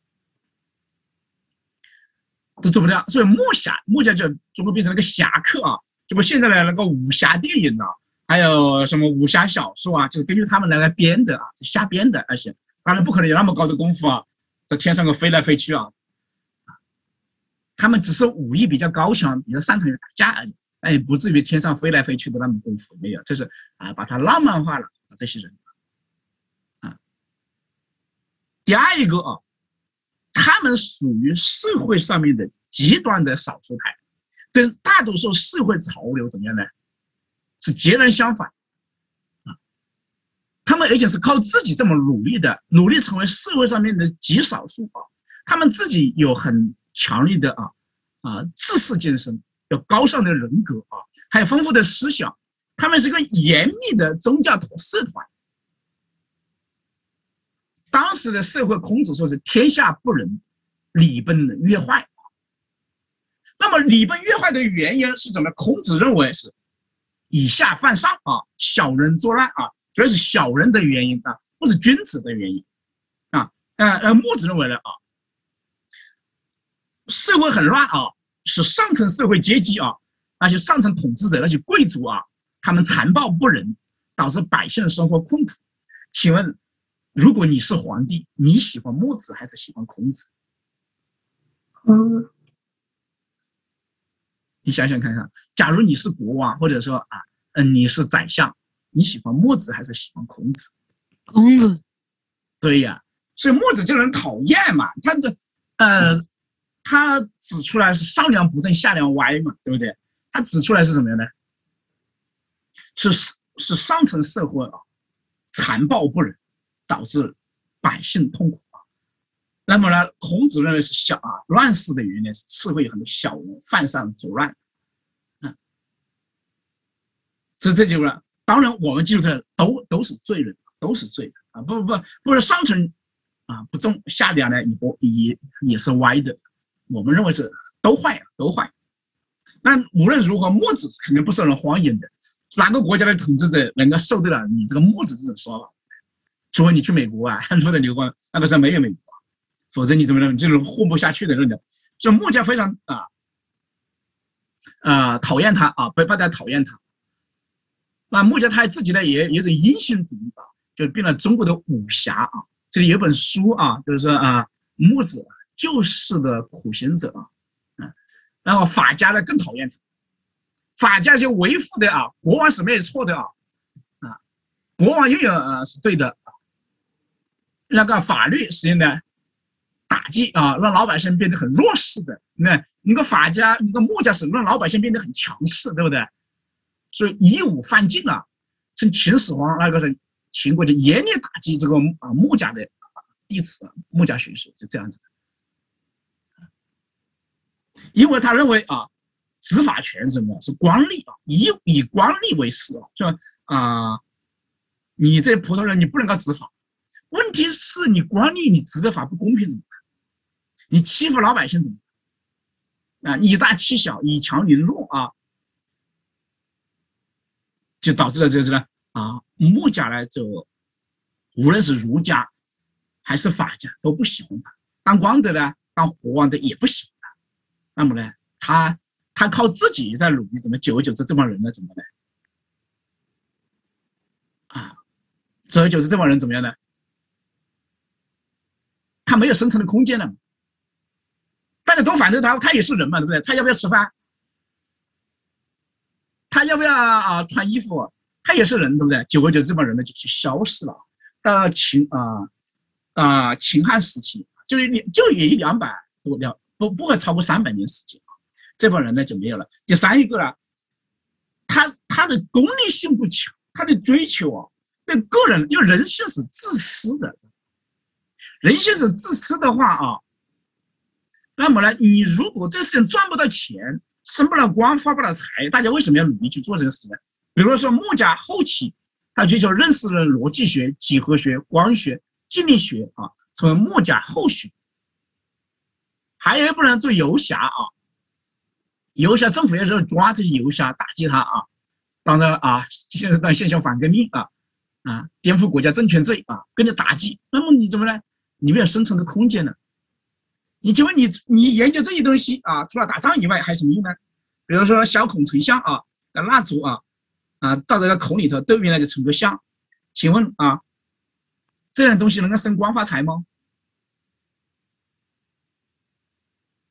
都做不掉，所以墨侠墨家就中国变成了个侠客啊！结果现在呢，那个武侠电影呢，还有什么武侠小说啊，就是根据他们来来编的啊，瞎编的那些，当然不可能有那么高的功夫啊，在天上个飞来飞去啊。他们只是武艺比较高强，比较擅长于打架而已，但也不至于天上飞来飞去的那么功夫没有，就是啊，把它浪漫化了这些人啊。第二一个啊，他们属于社会上面的极端的少数派，跟大多数社会潮流怎么样呢？是截然相反啊。他们而且是靠自己这么努力的，努力成为社会上面的极少数啊。他们自己有很。强烈的啊啊，自视精神，有高尚的人格啊，还有丰富的思想。他们是个严密的宗教团社团。当时的社会，孔子说是天下不仁，礼崩乐坏。那么礼崩乐坏的原因是怎么？孔子认为是以下犯上啊，小人作乱啊，主要是小人的原因啊，不是君子的原因啊。呃呃，墨子认为呢啊。社会很乱啊，是上层社会阶级啊，那些上层统治者，那些贵族啊，他们残暴不仁，导致百姓的生活困苦。请问，如果你是皇帝，你喜欢墨子还是喜欢孔子？孔子。你想想看看，假如你是国王，或者说啊，嗯，你是宰相，你喜欢墨子还是喜欢孔子？孔子。对呀，所以墨子就能讨厌嘛，他这，呃。他指出来是上梁不正下梁歪嘛，对不对？他指出来是什么样呢？是是上层社会啊，残暴不仁，导致百姓痛苦啊。那么呢，孔子认为是小啊乱世的原因是社会有很多小人犯上作乱啊。所以这句话，当然我们记住的都都是罪人，都是罪人啊。不不不是上层啊不重，下梁呢也不也也是歪的。我们认为是都坏，都坏。但无论如何，墨子肯定不受人欢迎的。哪个国家的统治者能够受得了你这个墨子这种说法？除非你去美国啊，落在硫磺，那个时候没有美国，否则你怎么能就是混不下去的那种。所以墨家非常啊啊讨厌他啊，不不太讨厌他。那墨家他自己呢也也是英雄主义啊，就变了中国的武侠啊。这里有本书啊，就是说啊，墨子。就是的苦行者啊，嗯，然后法家呢更讨厌他，法家就维护的啊，国王什么也是错的啊，啊，国王又有呃是对的，那个法律实际呢打击啊，让老百姓变得很弱势的，那你个法家，你个墨家是让老百姓变得很强势，对不对？所以以武犯禁啊，从秦始皇那个是秦国就严厉打击这个啊墨家的弟子，墨家学说就这样子。因为他认为啊，执法权什么是官吏啊，以以官吏为事啊，是吧？啊，你这普通人你不能够执法，问题是你官吏你执的法不公平怎么办？你欺负老百姓怎么办？啊，以大欺小，以强凌弱啊，就导致了这是呢啊，墨家呢就无论是儒家还是法家都不喜欢他，当官的呢，当国王的也不喜欢他。那么呢，他他靠自己在努力，怎么久而久之这帮人呢？怎么呢？啊，久而久之这帮人怎么样呢？他没有生存的空间了。大家都反对他，他也是人嘛，对不对？他要不要吃饭？他要不要啊穿衣服？他也是人，对不对？久而久之这帮人呢就就消失了。到秦啊啊秦汉时期，就两就也一两百多两。不不会超过三百年时间，这帮人呢就没有了。第三一个呢，他他的功利性不强，他的追求啊，对个人，因为人性是自私的，人性是自私的话啊，那么呢，你如果这事情赚不到钱，升不了官，发不了财，大家为什么要努力去做这个事情呢？比如说墨家后期，他追求认识了逻辑学、几何学、光学、静力学啊，成为墨家后学。还有不能做游侠啊！游侠政府要是抓这些游侠，打击他啊，当然啊，现在当现象反革命啊，啊，颠覆国家政权罪啊，跟着打击。那么你怎么呢？你没有生存的空间了。你请问你你研究这些东西啊，除了打仗以外还有什么用呢？比如说小孔成像啊，那蜡烛啊，啊，照在个孔里头，都原来就成个像。请问啊，这样东西能够升官发财吗？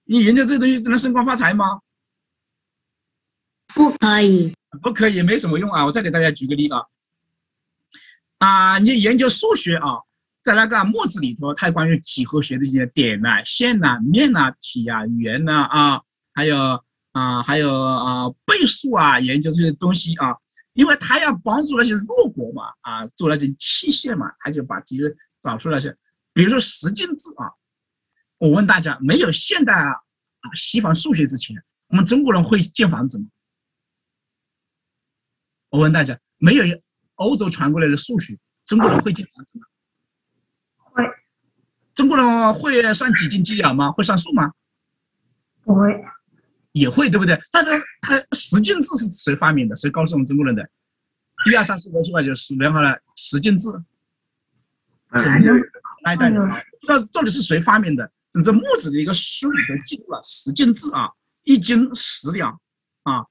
你研究这东西能升官发财吗？不可以。不可以，没什么用啊！我再给大家举个例啊，啊，你研究数学啊，在那个墨子里头，它关于几何学的一些点呐、线呐、面呐、体啊、圆呐啊，还有啊，还有啊倍数啊，研究这些东西啊，因为他要帮助那些弱国嘛啊，做那些器械嘛，他就把这些找出那些，比如说十进制啊。我问大家，没有现代啊西方数学之前，我们中国人会建房子吗？我问大家，没有欧洲传过来的数学，中国人会建房子吗？会。中国人会算几斤几两吗？会算数吗？不会。也会，对不对？但是它十进制是谁发明的？谁告诉我们中国人的？一二三四五六七八九十，然后呢？十进制。还是来代不知道到底是谁发明的？整个墨子的一个书里头记录了十进制啊，一斤十两啊。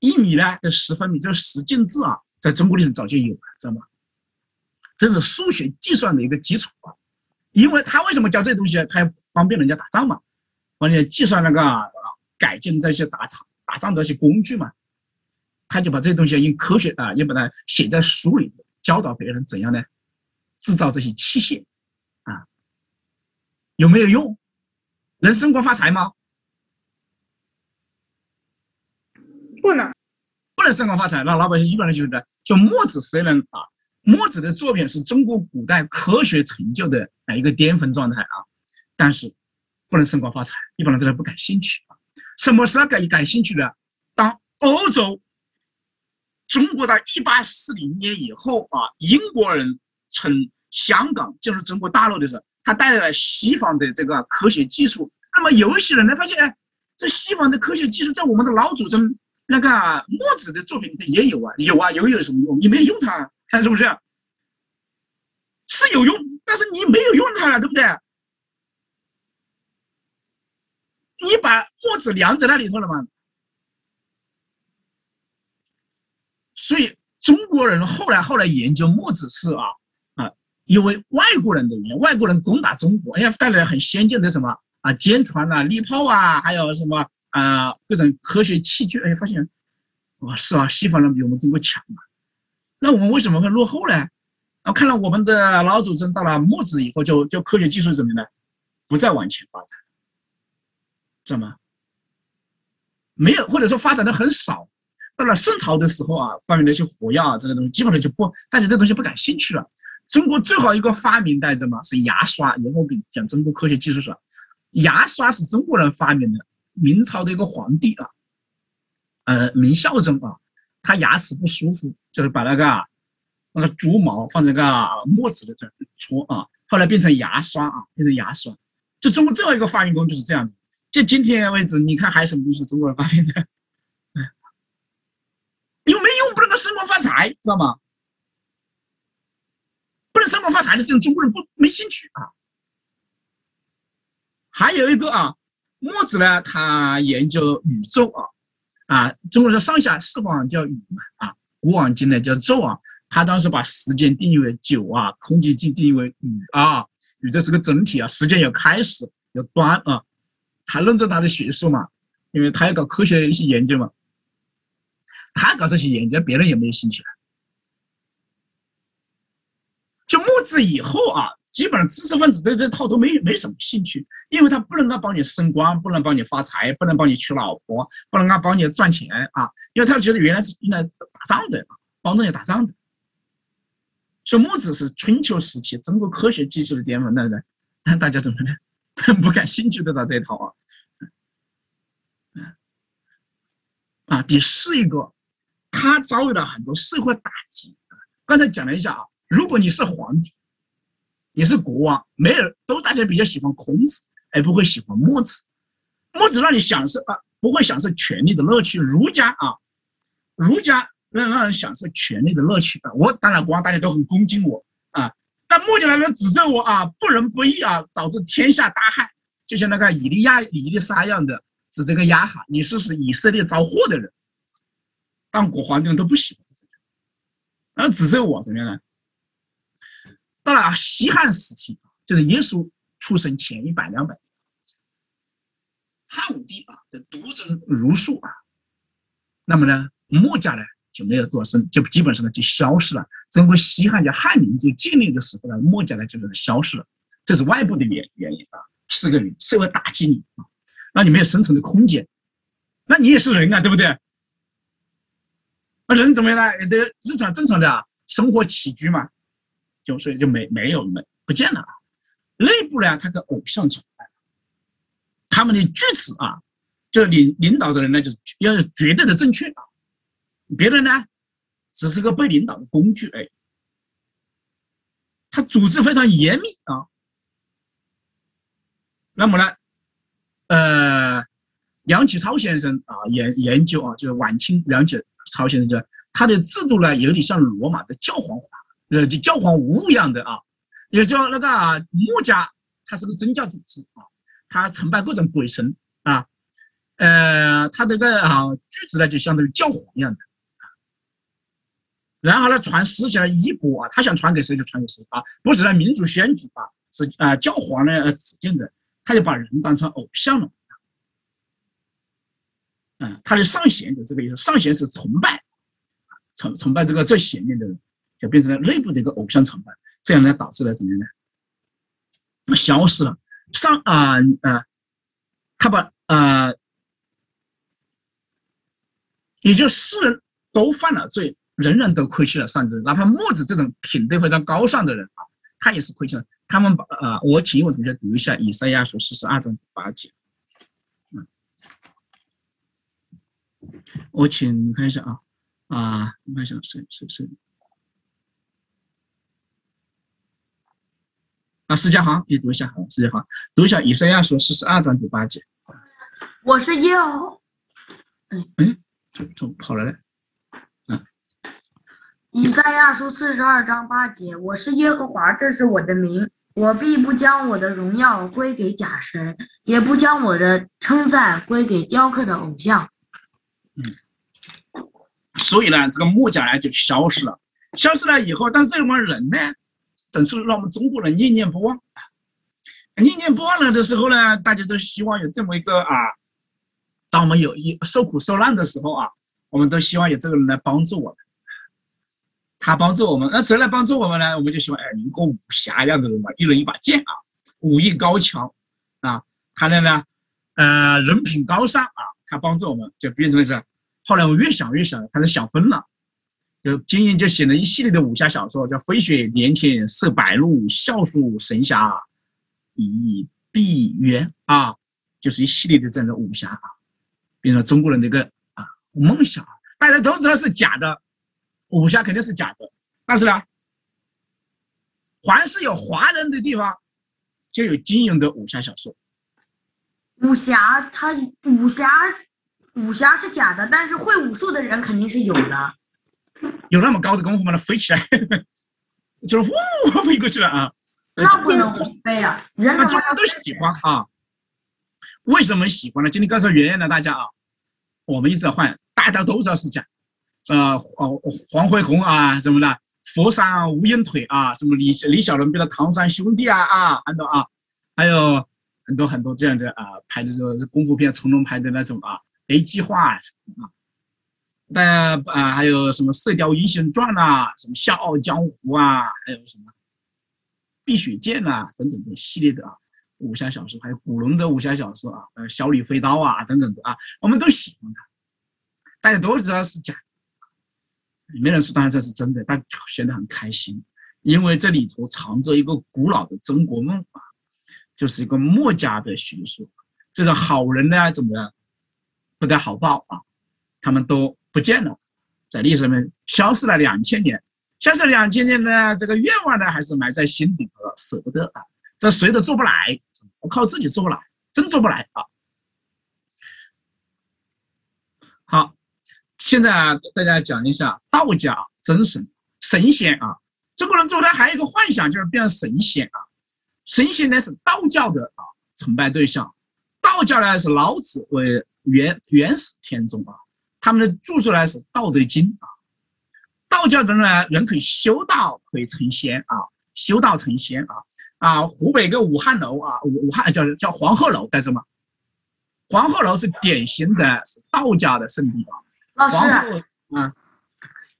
一米呢，就十分米，这十进制啊，在中国历史早就有了，知道吗？这是数学计算的一个基础啊。因为他为什么教这些东西？他方便人家打仗嘛，方便计算那个改进这些打场打仗的一些工具嘛。他就把这些东西用科学啊，也把它写在书里，教导别人怎样呢？制造这些器械啊，有没有用？能升官发财吗？不能，不能升官发财。那老百姓一般人就是的。就墨子谁能啊，墨子的作品是中国古代科学成就的啊一个巅峰状态啊，但是不能升官发财，一般人对他不感兴趣啊。什么是感感兴趣的？当欧洲、中国在一八四零年以后啊，英国人从香港进入中国大陆的时候，他带来了西方的这个科学技术。那么有一些人呢，发现哎，这西方的科学技术在我们的老祖宗。那个墨子的作品里头也有啊，有啊，有有什么用？你没有用它，看是不是？是有用，但是你没有用它了，对不对？你把墨子量在那里头了吗？所以中国人后来后来研究墨子是啊啊，因为外国人的原因，外国人攻打中国，哎呀，带来很先进的什么啊舰船啊、利炮啊，还有什么？啊，各种科学器具，哎，发现，哇，是啊，西方人比我们中国强啊。那我们为什么会落后呢？啊，看来我们的老祖宗到了墨子以后，就就科学技术怎么呢？不再往前发展，知道吗？没有，或者说发展的很少。到了宋朝的时候啊，发明那些火药啊这些东西，基本上就不，大家对东西不感兴趣了。中国最好一个发明，大家知道吗？是牙刷。以后给讲中国科学技术说，牙刷是中国人发明的。明朝的一个皇帝啊，呃，明孝宗啊，他牙齿不舒服，就是把那个那个猪毛放在个墨子的这搓啊，后来变成牙刷啊，变成牙刷。就中国最后一个发明工就是这样子。就今天为止，你看还有什么东西中国人发明的？有没用不能够升官发财，知道吗？不能升官发财的事情，中国人不没兴趣啊。还有一个啊。墨子呢，他研究宇宙啊，啊，中国说上下四方叫宇嘛，啊，古往今来叫宙啊。他当时把时间定义为九啊，空间定定义为宇啊，宇宙是个整体啊，时间有开始有端啊。他论证他的学术嘛，因为他要搞科学一些研究嘛，他搞这些研究，别人也没有兴趣了。就墨子以后啊。基本上知识分子对这套都没没什么兴趣，因为他不能够帮你升官，不能帮你发财，不能帮你娶老婆，不能够帮你赚钱啊，因为他觉得原来是用来打仗的，帮助你打仗的。所以墨子是春秋时期中国科学技术的巅峰，那那 大家怎么呢？不感兴趣的到这一套啊，啊，第四一个，他遭遇了很多社会打击。刚才讲了一下啊，如果你是皇帝。也是国王，没有都大家比较喜欢孔子，而不会喜欢墨子。墨子让你享受啊，不会享受权力的乐趣。儒家啊，儒家让让人享受权力的乐趣啊。我当然国王大家都很恭敬我啊，但墨家来人指责我啊，不仁不义啊，导致天下大害。就像那个以利亚、以利沙一样的，指这个亚哈，你是是以色列遭祸的人。当国皇帝的都不喜欢这个，然后只有我怎么样呢？到了西汉时期，就是耶稣出生前一百两百年，汉武帝啊，这独尊儒术啊，那么呢，墨家呢就没有多生，就基本上呢就消失了。整个西汉叫汉民族建立的时候呢，墨家呢就是消失了，这是外部的原原因啊，是个社会打击你啊，让你没有生存的空间。那你也是人啊，对不对？那人怎么样呢？得日常正常的啊生活起居嘛，就所以就没没有没不见了啊。内部呢，他的偶像崇拜，他们的句子啊，就领领导的人呢，就是要绝对的正确啊，别人呢只是个被领导的工具而已。他组织非常严密啊。那么呢，呃。梁启超先生啊，研研究啊，就是晚清梁启超先生就他的制度呢，有点像罗马的教皇法，呃，就教皇无物一样的啊，也叫那个啊，墨家，他是个宗教组织啊，他崇拜各种鬼神啊，呃，他这个啊句子呢，就相当于教皇一样的，然后呢，传思想衣钵啊，他想传给谁就传给谁啊，不是让民主选举啊，是啊，教皇呢指定的，他就把人当成偶像了。嗯，他的上贤就这个意思，上贤是崇拜，崇崇拜这个最显面的人，就变成了内部的一个偶像崇拜，这样呢导致了怎么样呢？消失了。上啊啊，他把啊，也就世人都犯了罪，人人都亏欠了上帝，哪怕墨子这种品德非常高尚的人啊，他也是亏欠了。他们把啊，我请我同学读一下以赛亚书四十二章八节。我请看一下啊啊，看一下谁谁谁啊，施家航，你读一下好，施家航读一下以赛亚书四十二章第八节。我是耶和，哎哎，怎怎跑了嘞？嗯，以赛亚书四十二章八节，我是耶和华，这是我的名，我必不将我的荣耀归给假神，也不将我的称赞归给雕刻的偶像。嗯，所以呢，这个木匠呢就消失了，消失了以后，但是这帮人呢，总是让我们中国人念念不忘啊念念不忘了的时候呢，大家都希望有这么一个啊，当我们有一受苦受难的时候啊，我们都希望有这个人来帮助我们，他帮助我们，那谁来帮助我们呢？我们就希望哎，一个武侠一样的人嘛，一人一把剑啊，武艺高强啊，他的呢，呃，人品高尚啊。他帮助我们，就变成了这。后来我越想越想，他就想疯了，就金庸就写了一系列的武侠小说，叫《飞雪连天射白鹿，笑书神侠倚碧鸳》啊，就是一系列的这样的武侠啊，变成中国人的一个啊梦想啊。大家都知道是假的，武侠肯定是假的，但是呢，凡是有华人的地方，就有金庸的武侠小说。武侠，他武侠，武侠是假的，但是会武术的人肯定是有的。有那么高的功夫吗？它飞起来，就是呜飞过去了啊！那不能飞啊！人那中国都喜欢啊。为什么喜欢呢？今天告诉圆圆的大家啊，我们一直在换，大家都知道是假。呃，哦，黄飞鸿啊，什么的，佛山无影腿啊，什么李李小龙变成唐山兄弟啊啊，很多啊，还有。很多很多这样的啊，拍的这个功夫片，成龙拍的那种啊，A 计划啊，但啊还有什么《射雕英雄传》呐，什么《笑傲江湖》啊，还有什么《碧血剑》呐等等的系列的啊武侠小说，还有古龙的武侠小说啊，呃《小李飞刀》啊等等的啊，我们都喜欢它，大家都知道是假的，没人说当然这是真的，但显得很开心，因为这里头藏着一个古老的中国梦啊。就是一个墨家的学说，这种好人呢，怎么样不得好报啊？他们都不见了，在历史上面消失了两千年，消失两千年呢，这个愿望呢还是埋在心底的，舍不得啊，这谁都做不来，我靠自己做不来，真做不来啊。好，现在啊，大家讲一下道家真神神仙啊，中国人做的还有一个幻想，就是变成神仙啊。神仙呢是道教的啊崇拜对象，道教呢是老子为原原始天宗啊，他们的著作呢是《道德经》啊。道教的呢，人可以修道，可以成仙啊，修道成仙啊啊！湖北一个武汉楼啊，武武汉叫叫黄鹤楼干什么？黄鹤楼是典型的道家的圣地啊。老师，鹤啊，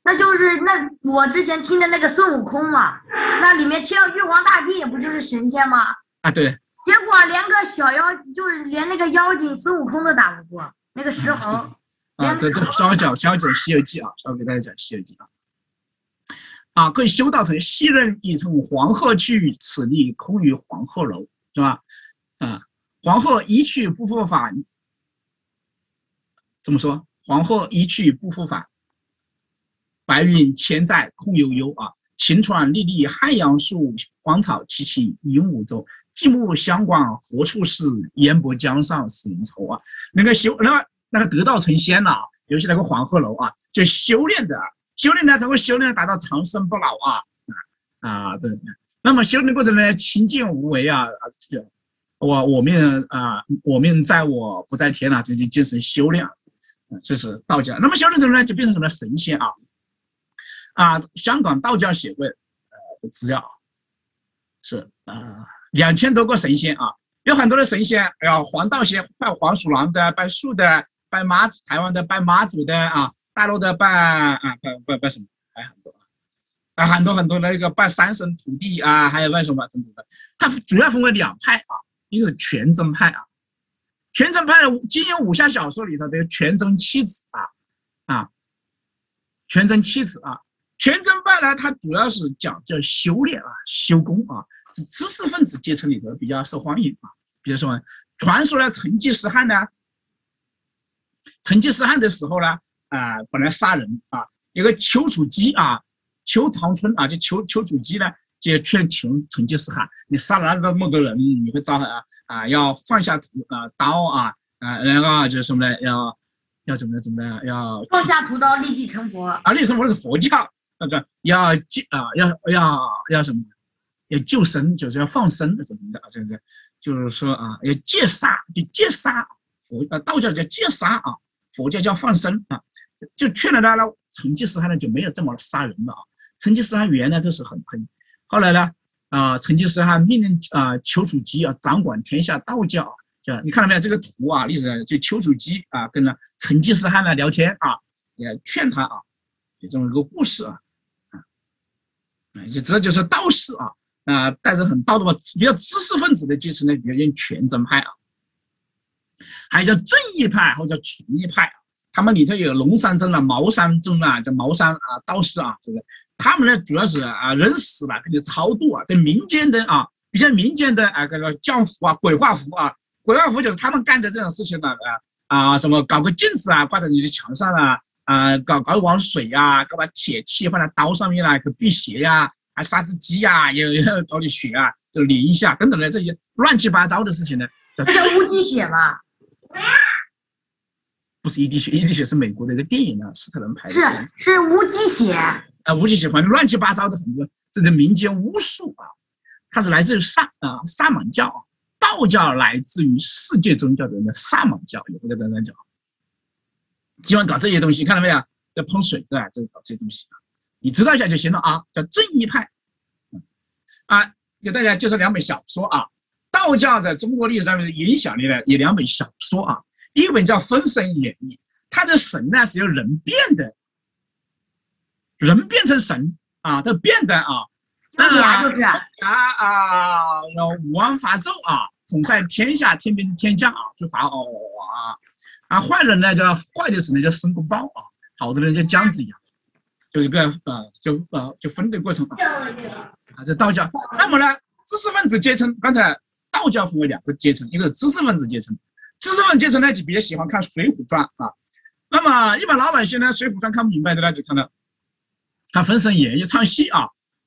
那就是那我之前听的那个孙悟空嘛，那里面听到玉皇大帝也不就是神仙吗？啊对，结果连个小妖，就是连那个妖精孙悟空都打不过，那个石猴。啊，对，这稍微讲，稍微讲《西游记》啊，稍微给大家讲《西游记》啊。啊，可以修道成昔人已乘黄鹤去，此地空余黄鹤楼，是吧？啊，黄鹤一去不复返。怎么说？黄鹤一去不复返。白云千载空悠悠啊，晴川历历汉阳树，荒草萋萋鹦鹉洲。极目相关何处是？烟波江上使人愁啊。那个修那个那个得道成仙了，尤其那个黄鹤楼啊，就修炼的，修炼呢才会修炼达到长生不老啊啊对。那么修炼过程呢，清净无为啊啊这个。我我命啊，我命在我不在天啊，这就精神修炼啊，这是道家。那么修炼之后呢，就变成什么神仙啊？啊，香港道教协会呃的资料是啊，两千多个神仙啊，有很多的神仙，哎呀，黄道仙拜黄鼠狼的，拜树的，拜妈祖，台湾的拜妈祖的啊，大陆的拜啊拜拜拜什么？还很多啊，啊很多很多那个拜三神土地啊，还有拜什么等等的，它主要分为两派啊。一个是全真派啊，全真派的金庸武侠小说里头的全真七子啊啊，全真七子啊，全真派呢，它主要是讲叫修炼啊，修功啊，是知识分子阶层里头比较受欢迎啊。比如说，传说呢，成吉思汗呢，成吉思汗的时候呢，啊，本来杀人啊，一个丘处机啊，丘长春啊，就丘丘处机呢。就劝成成吉思汗，你杀了那么多人，你会遭啊啊，要放下屠啊刀啊啊，然后就是什么呢？要要怎么怎么的？要放下屠刀，立地成佛。啊，立地成佛是佛教那个要救啊，要要要什么？要救生，就是要放生的怎么的？就是就是说啊，要戒杀，就戒杀。佛啊道教叫戒杀啊，佛教叫放生啊。就劝了他了，成吉思汗呢就没有这么杀人了啊。成吉思汗原来都是很很。后来呢？啊，成吉思汗命令啊，丘处机啊掌管天下道教。就你看到没有？这个图啊，历史上就丘处机啊，跟了成吉思汗来聊天啊，也劝他啊，就这么一个故事啊，啊，就这就是道士啊，啊，带着很道的嘛，比较知识分子的阶层呢，比较用全真派啊，还叫正义派或者叫纯义派，他们里头有龙山宗啊、茅山宗啊，叫茅山啊道士啊，就是。他们呢，主要是啊，人死了给你超度啊，在民间的啊，比较民间的啊，这个降服啊、鬼画符啊，鬼画符就是他们干的这种事情呢啊啊，什么搞个镜子啊挂在你的墙上啊，啊，搞搞一碗水呀，搞把铁器放在刀上面啦，可辟邪呀，还杀只鸡呀，也要搞点血啊，就淋一下等等的这些乱七八糟的事情呢。这叫乌鸡血嘛？不是一滴血，一滴血是美国的一个电影啊，斯特伦拍的。是是无鸡血。啊，巫喜欢乱七八糟的很多，这是民间巫术啊，它是来自于萨啊萨满教，道教来自于世界宗教的那萨满教，也不在刚刚讲，喜欢搞这些东西，看到没有？在喷水对吧？就是搞这些东西，你知道一下就行了啊。叫正义派，啊，给大家介绍两本小说啊。道教在中国历史上面的影响力呢，有两本小说啊，一本叫《封神演义》，它的神呢是由人变的。人变成神啊，它变的啊，啊就是啊。啊，要武王伐纣啊，统帅天下，天兵天将啊，就伐哦啊，啊坏人呢叫坏的神呢叫申公豹啊，好的人叫姜子牙，就是个呃就呃就分的过程啊，啊这道教，那么呢知识分子阶层，刚才道教分为两个阶层，一个是知识分子阶层，知识分子阶层呢就比较喜欢看《水浒传》啊，那么一般老百姓呢《水浒传》看不明白的呢就看到。看《封神演义》唱戏啊，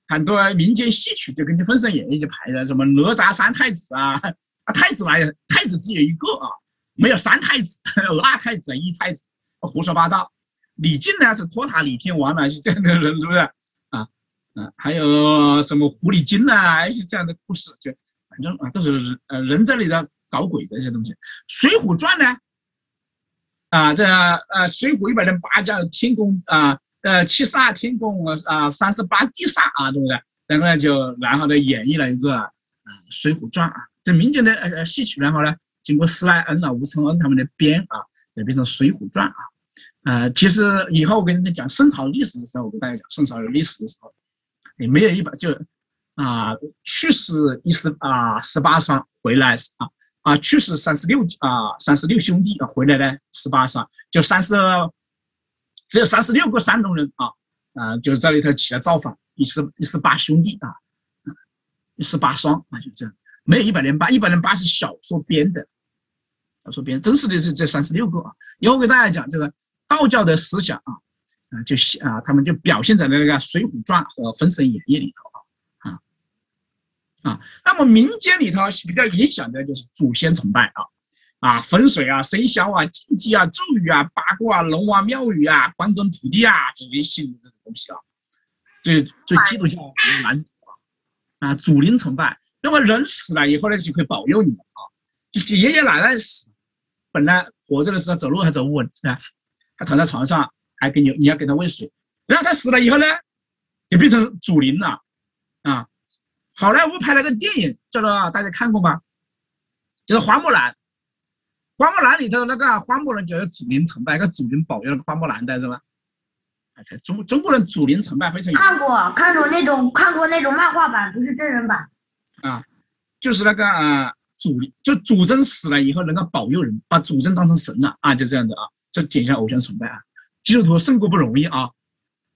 很多民间戏曲就根据《封神演义》就排的，什么哪吒三太子啊，啊太子来，太子只有一个啊，没有三太子，二太子一太子，胡说八道。李靖呢是托塔李天王呢，是这样的人，是不是？啊啊，还有什么狐狸精啊，一些这样的故事，就反正啊都是人呃人在里头搞鬼的一些东西。《水浒传》呢，啊，这呃《水浒》一百零八将天宫啊，呃七十二天宫啊，三十八地煞啊，对不对？然后呢，就然后呢演绎了一个啊《水浒传》啊，这民间的呃戏曲，然后呢，经过施耐庵啊、吴承恩他们的编啊，就变成《水浒传》啊。呃，其实以后我跟你讲宋朝历史的时候，我跟大家讲宋朝的历史的时候，也没有一百就啊去世一十啊十八双回来啊。啊，去世三十六啊，三十六兄弟啊，回来呢十八双，就三十，只有三十六个山东人啊，啊，就在里头起了造反，一十一十八兄弟啊，一十八双啊，就这样，没有一百零八，一百零八是小说编的，小说编，真实的是这三十六个啊。以后我给大家讲这个道教的思想啊，啊，就啊，他们就表现在那个《水浒传》和《封神演义》里头。啊，那么民间里头比较影响的就是祖先崇拜啊，啊风水啊、生肖啊、禁忌啊、咒语啊、八卦啊、龙王庙宇啊、关中土地啊这些信这种东西啊，最最基督教男主啊，啊祖灵崇拜。那么人死了以后呢，就可以保佑你们啊，就爷爷奶奶死，本来活着的时候走路还走不稳啊，他躺在床上还给你你要给他喂水，然后他死了以后呢，就变成祖灵了啊。好莱坞拍了个电影，叫做大家看过吗？就是花木兰。花木兰里头那个花木兰就是祖灵崇拜，一个祖灵保佑那个花木兰的是吧？哎，中中国人祖灵崇拜非常有。看过，看过那种看过那种漫画版，不是真人版。啊，就是那个啊，祖就祖宗死了以后能够保佑人，把祖宗当成神了啊，就这样子啊，这典型偶像崇拜啊。基督徒胜过不容易啊，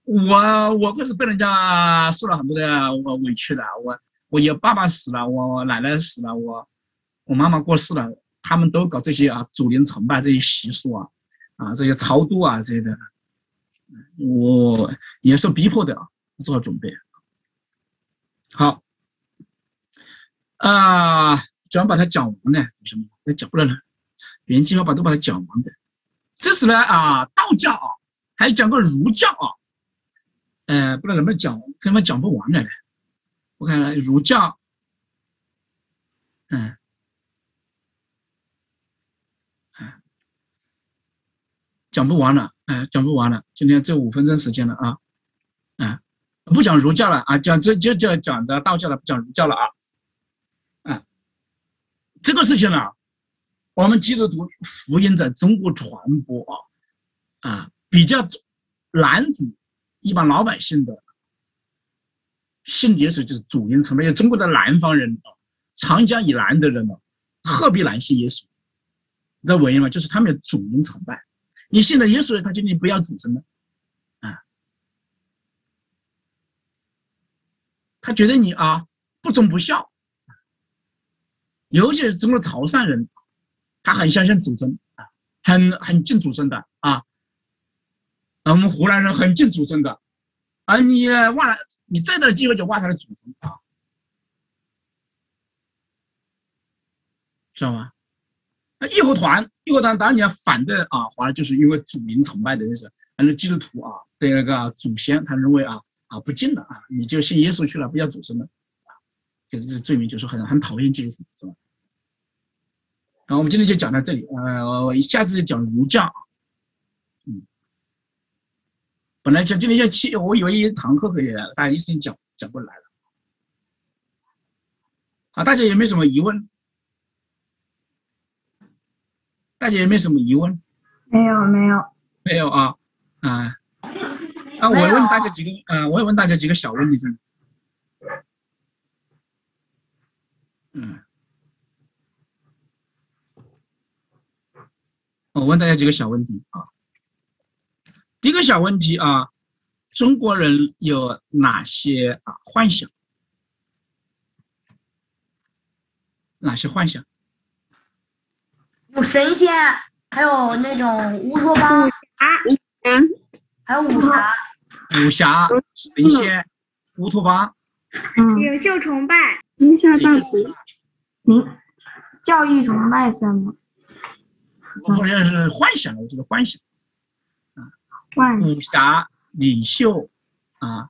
我我可是被人家受了很多的委屈的，我。我有爸爸死了，我奶奶死了，我我妈妈过世了，他们都搞这些啊，祖灵崇拜这些习俗啊，啊这些超度啊这些的，我也是逼迫的啊，做好准备。好，啊，就要把它讲完呢，同学们，那讲不了了，原计划把都把它讲完的。这是呢啊，道教啊，还讲过儒教啊，呃，不知道能不能讲，根本讲不完了呢。我看看儒教，嗯，讲不完了，哎，讲不完了。今天这五分钟时间了啊，啊，不讲儒教了啊，讲这就就讲着道教了，不讲儒教了啊，啊，这个事情呢，我们基督徒福音在中国传播啊，啊，比较难阻一般老百姓的。信耶稣就是主因崇拜，因为中国的南方人啊，长江以南的人呢，特别难信耶稣。你知道原因吗？就是他们有主因崇拜。你信了耶稣，他就你不要主神了，啊，他觉得你啊不忠不孝。尤其是中国潮汕人，他很相信祖宗啊，很很敬祖宗的啊。我们湖南人很敬祖宗的。啊你忘了，你再大的机会就挖他的祖坟啊，知道吗？那义和团，义和团当年反对啊，华就是因为祖灵崇拜的那是，反正基督徒啊，对那个祖先，他认为啊啊不敬了啊，你就信耶稣去了，不要祖宗了啊，就是罪名就是很很讨厌基督徒，是吧？好，我们今天就讲到这里，呃，我下次讲儒教啊。本来讲今天要七，我以为一堂课可以，大家一次性讲讲过来了。啊，大家有没有什么疑问？大家有没有什么疑问？没有，没有，没有啊啊！啊，我问大家几个，啊，我也问大家几个小问题。嗯，我问大家几个小问题啊。第一个小问题啊，中国人有哪些啊幻想？哪些幻想？有神仙，还有那种乌托邦啊，嗯，还有武侠。武侠、神仙、乌托邦。领袖崇拜。天下大同。嗯，教育崇拜算吗？我好像是幻想，我这个幻想。武侠领袖啊，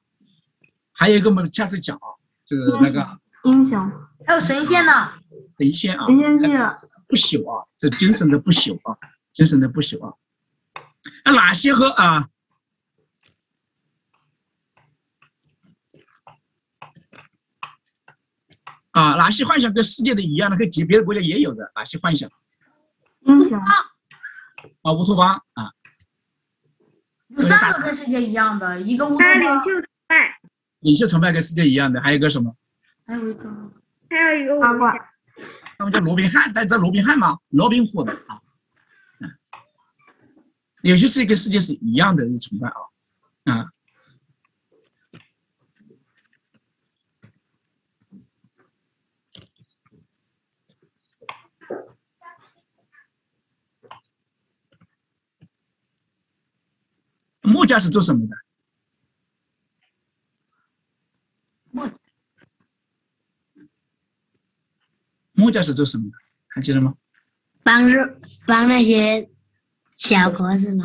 还有一个我们下次讲啊，就是那个英雄，还有神仙呢，神仙啊，神仙记了，不朽啊，这精神的不朽啊，精神的不朽啊，那哪些和啊？啊，哪些幻想跟世界的一样的，跟别别的国家也有的？哪些幻想？英雄，啊，乌托邦啊，有三个跟世界一样的，一个乌托领袖崇拜，领袖崇拜跟世界一样的，还有一个什么？还有一个还有一个八卦，他们叫罗宾汉，大家知道罗宾汉吗？罗宾虎的啊，嗯，有些世界跟世界是一样的，是崇拜啊，啊。墨家是做什么的？墨墨家是做什么的？还记得吗？帮助帮那些小国是吗？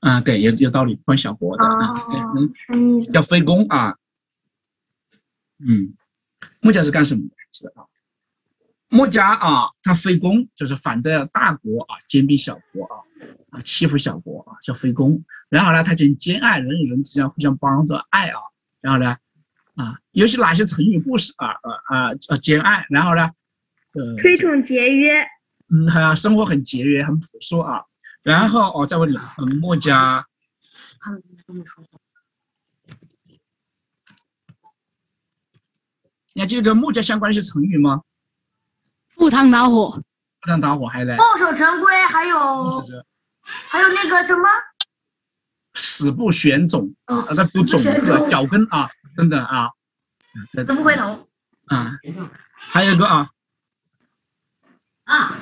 啊，对，有有道理，帮小国的啊，对，哦嗯，生意叫非攻啊。嗯，墨家是干什么的？记得啊，墨家啊，他非攻就是反对大国啊，兼并小国啊，啊，欺负小国啊，叫非攻。然后呢，他就兼爱，人与人之间互相帮助，爱啊。然后呢，啊，有些哪些成语故事啊，呃啊呃兼爱。然后呢，呃，推崇节约，嗯，还有生活很节约，很朴素啊。然后我、再问你，嗯，墨家你还记得跟墨家相关的一些成语吗？赴汤蹈火，赴汤蹈火还来，墨守成规，还有还有那个什么，死不选种。啊哦，那个读种子、脚跟啊等等啊，死不回头啊，还有一个啊，啊，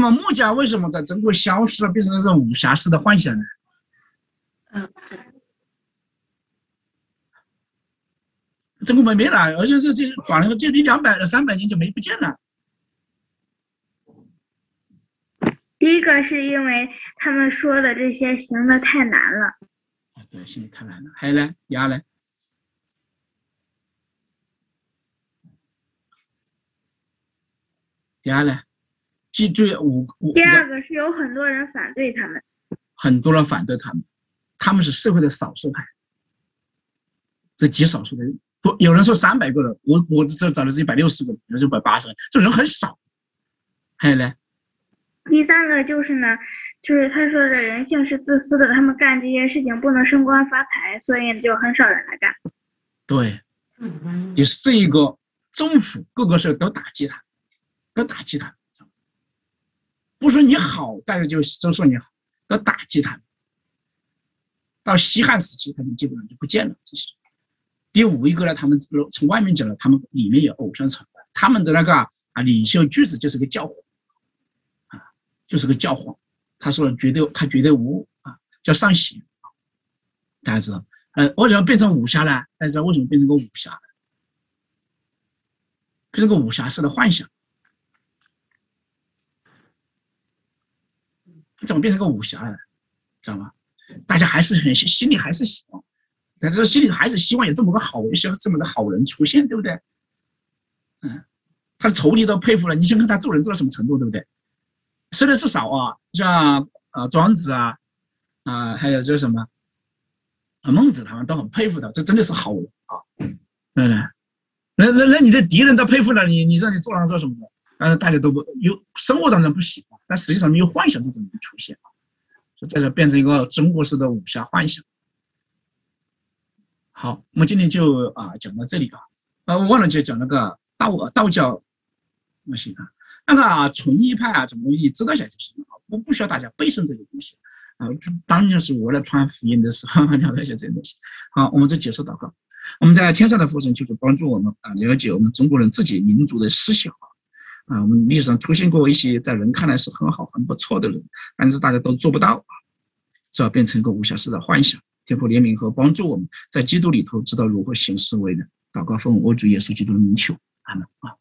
么木家为什么在中国消失了，变成了这种武侠式的幻想呢？嗯，这中国没没了，而且是这短了就一两百三百年就没不见了。第一个是因为他们说的这些行的太难了，啊，对，行的太难了。还有呢，第二呢？第二呢？记住五五第二个是有很多人反对他们，很多人反对他们，他们是社会的少数派，这极少数的人。不，有人说三百个人，我我这找的是一百六十个人，有人说一百八十个人，这人很少。还有呢？第三个就是呢，就是他说的人性是自私的，他们干这些事情不能升官发财，所以就很少人来干。对，嗯也是这一个政府各个社都打击他，都打击他，不说你好，大家就都说你好，都打击他们。到西汉时期，他们基本上就不见了这些。第五一个呢，他们从外面讲了，他们里面有偶像崇拜，他们的那个啊领袖句子就是个教皇，啊，就是个教皇，他说了绝对他绝对无误啊，叫上邪，大家知道。呃，为什么变成武侠呢？大家知道为什么变成个武侠呢？变成个武侠式的幻想，怎么变成个武侠了？知道吗？大家还是很心里还是希望，但是心里还是希望有这么个好人，像这么个好人出现，对不对？嗯，他的仇敌都佩服了，你想看他做人做到什么程度，对不对？生的是少啊，像啊庄子啊，啊还有就是什么啊孟子他们都很佩服他，这真的是好人啊，对不对？那那那你的敌人都佩服了你，你让你做人做什么的？但是大家都不有生活当中不喜欢，但实际上没有幻想这种人出现啊，就在这变成一个中国式的武侠幻想。好，我们今天就啊讲到这里啊，啊我忘了就讲那个道道教东西啊，那个啊纯一派啊，什么东西知道一下就行了啊，不不需要大家背诵这个东西啊，就当年是我来传福音的时候 了解一下这些东西。好，我们就结束祷告。我们在天上的父神就是帮助我们啊，了解我们中国人自己民族的思想啊。啊，我们历史上出现过一些在人看来是很好、很不错的人，但是大家都做不到啊，是吧？变成一个无瑕疵的幻想。天父怜悯和帮助我们在基督里头知道如何行事为人。祷告奉我主耶稣基督的名求，阿门啊。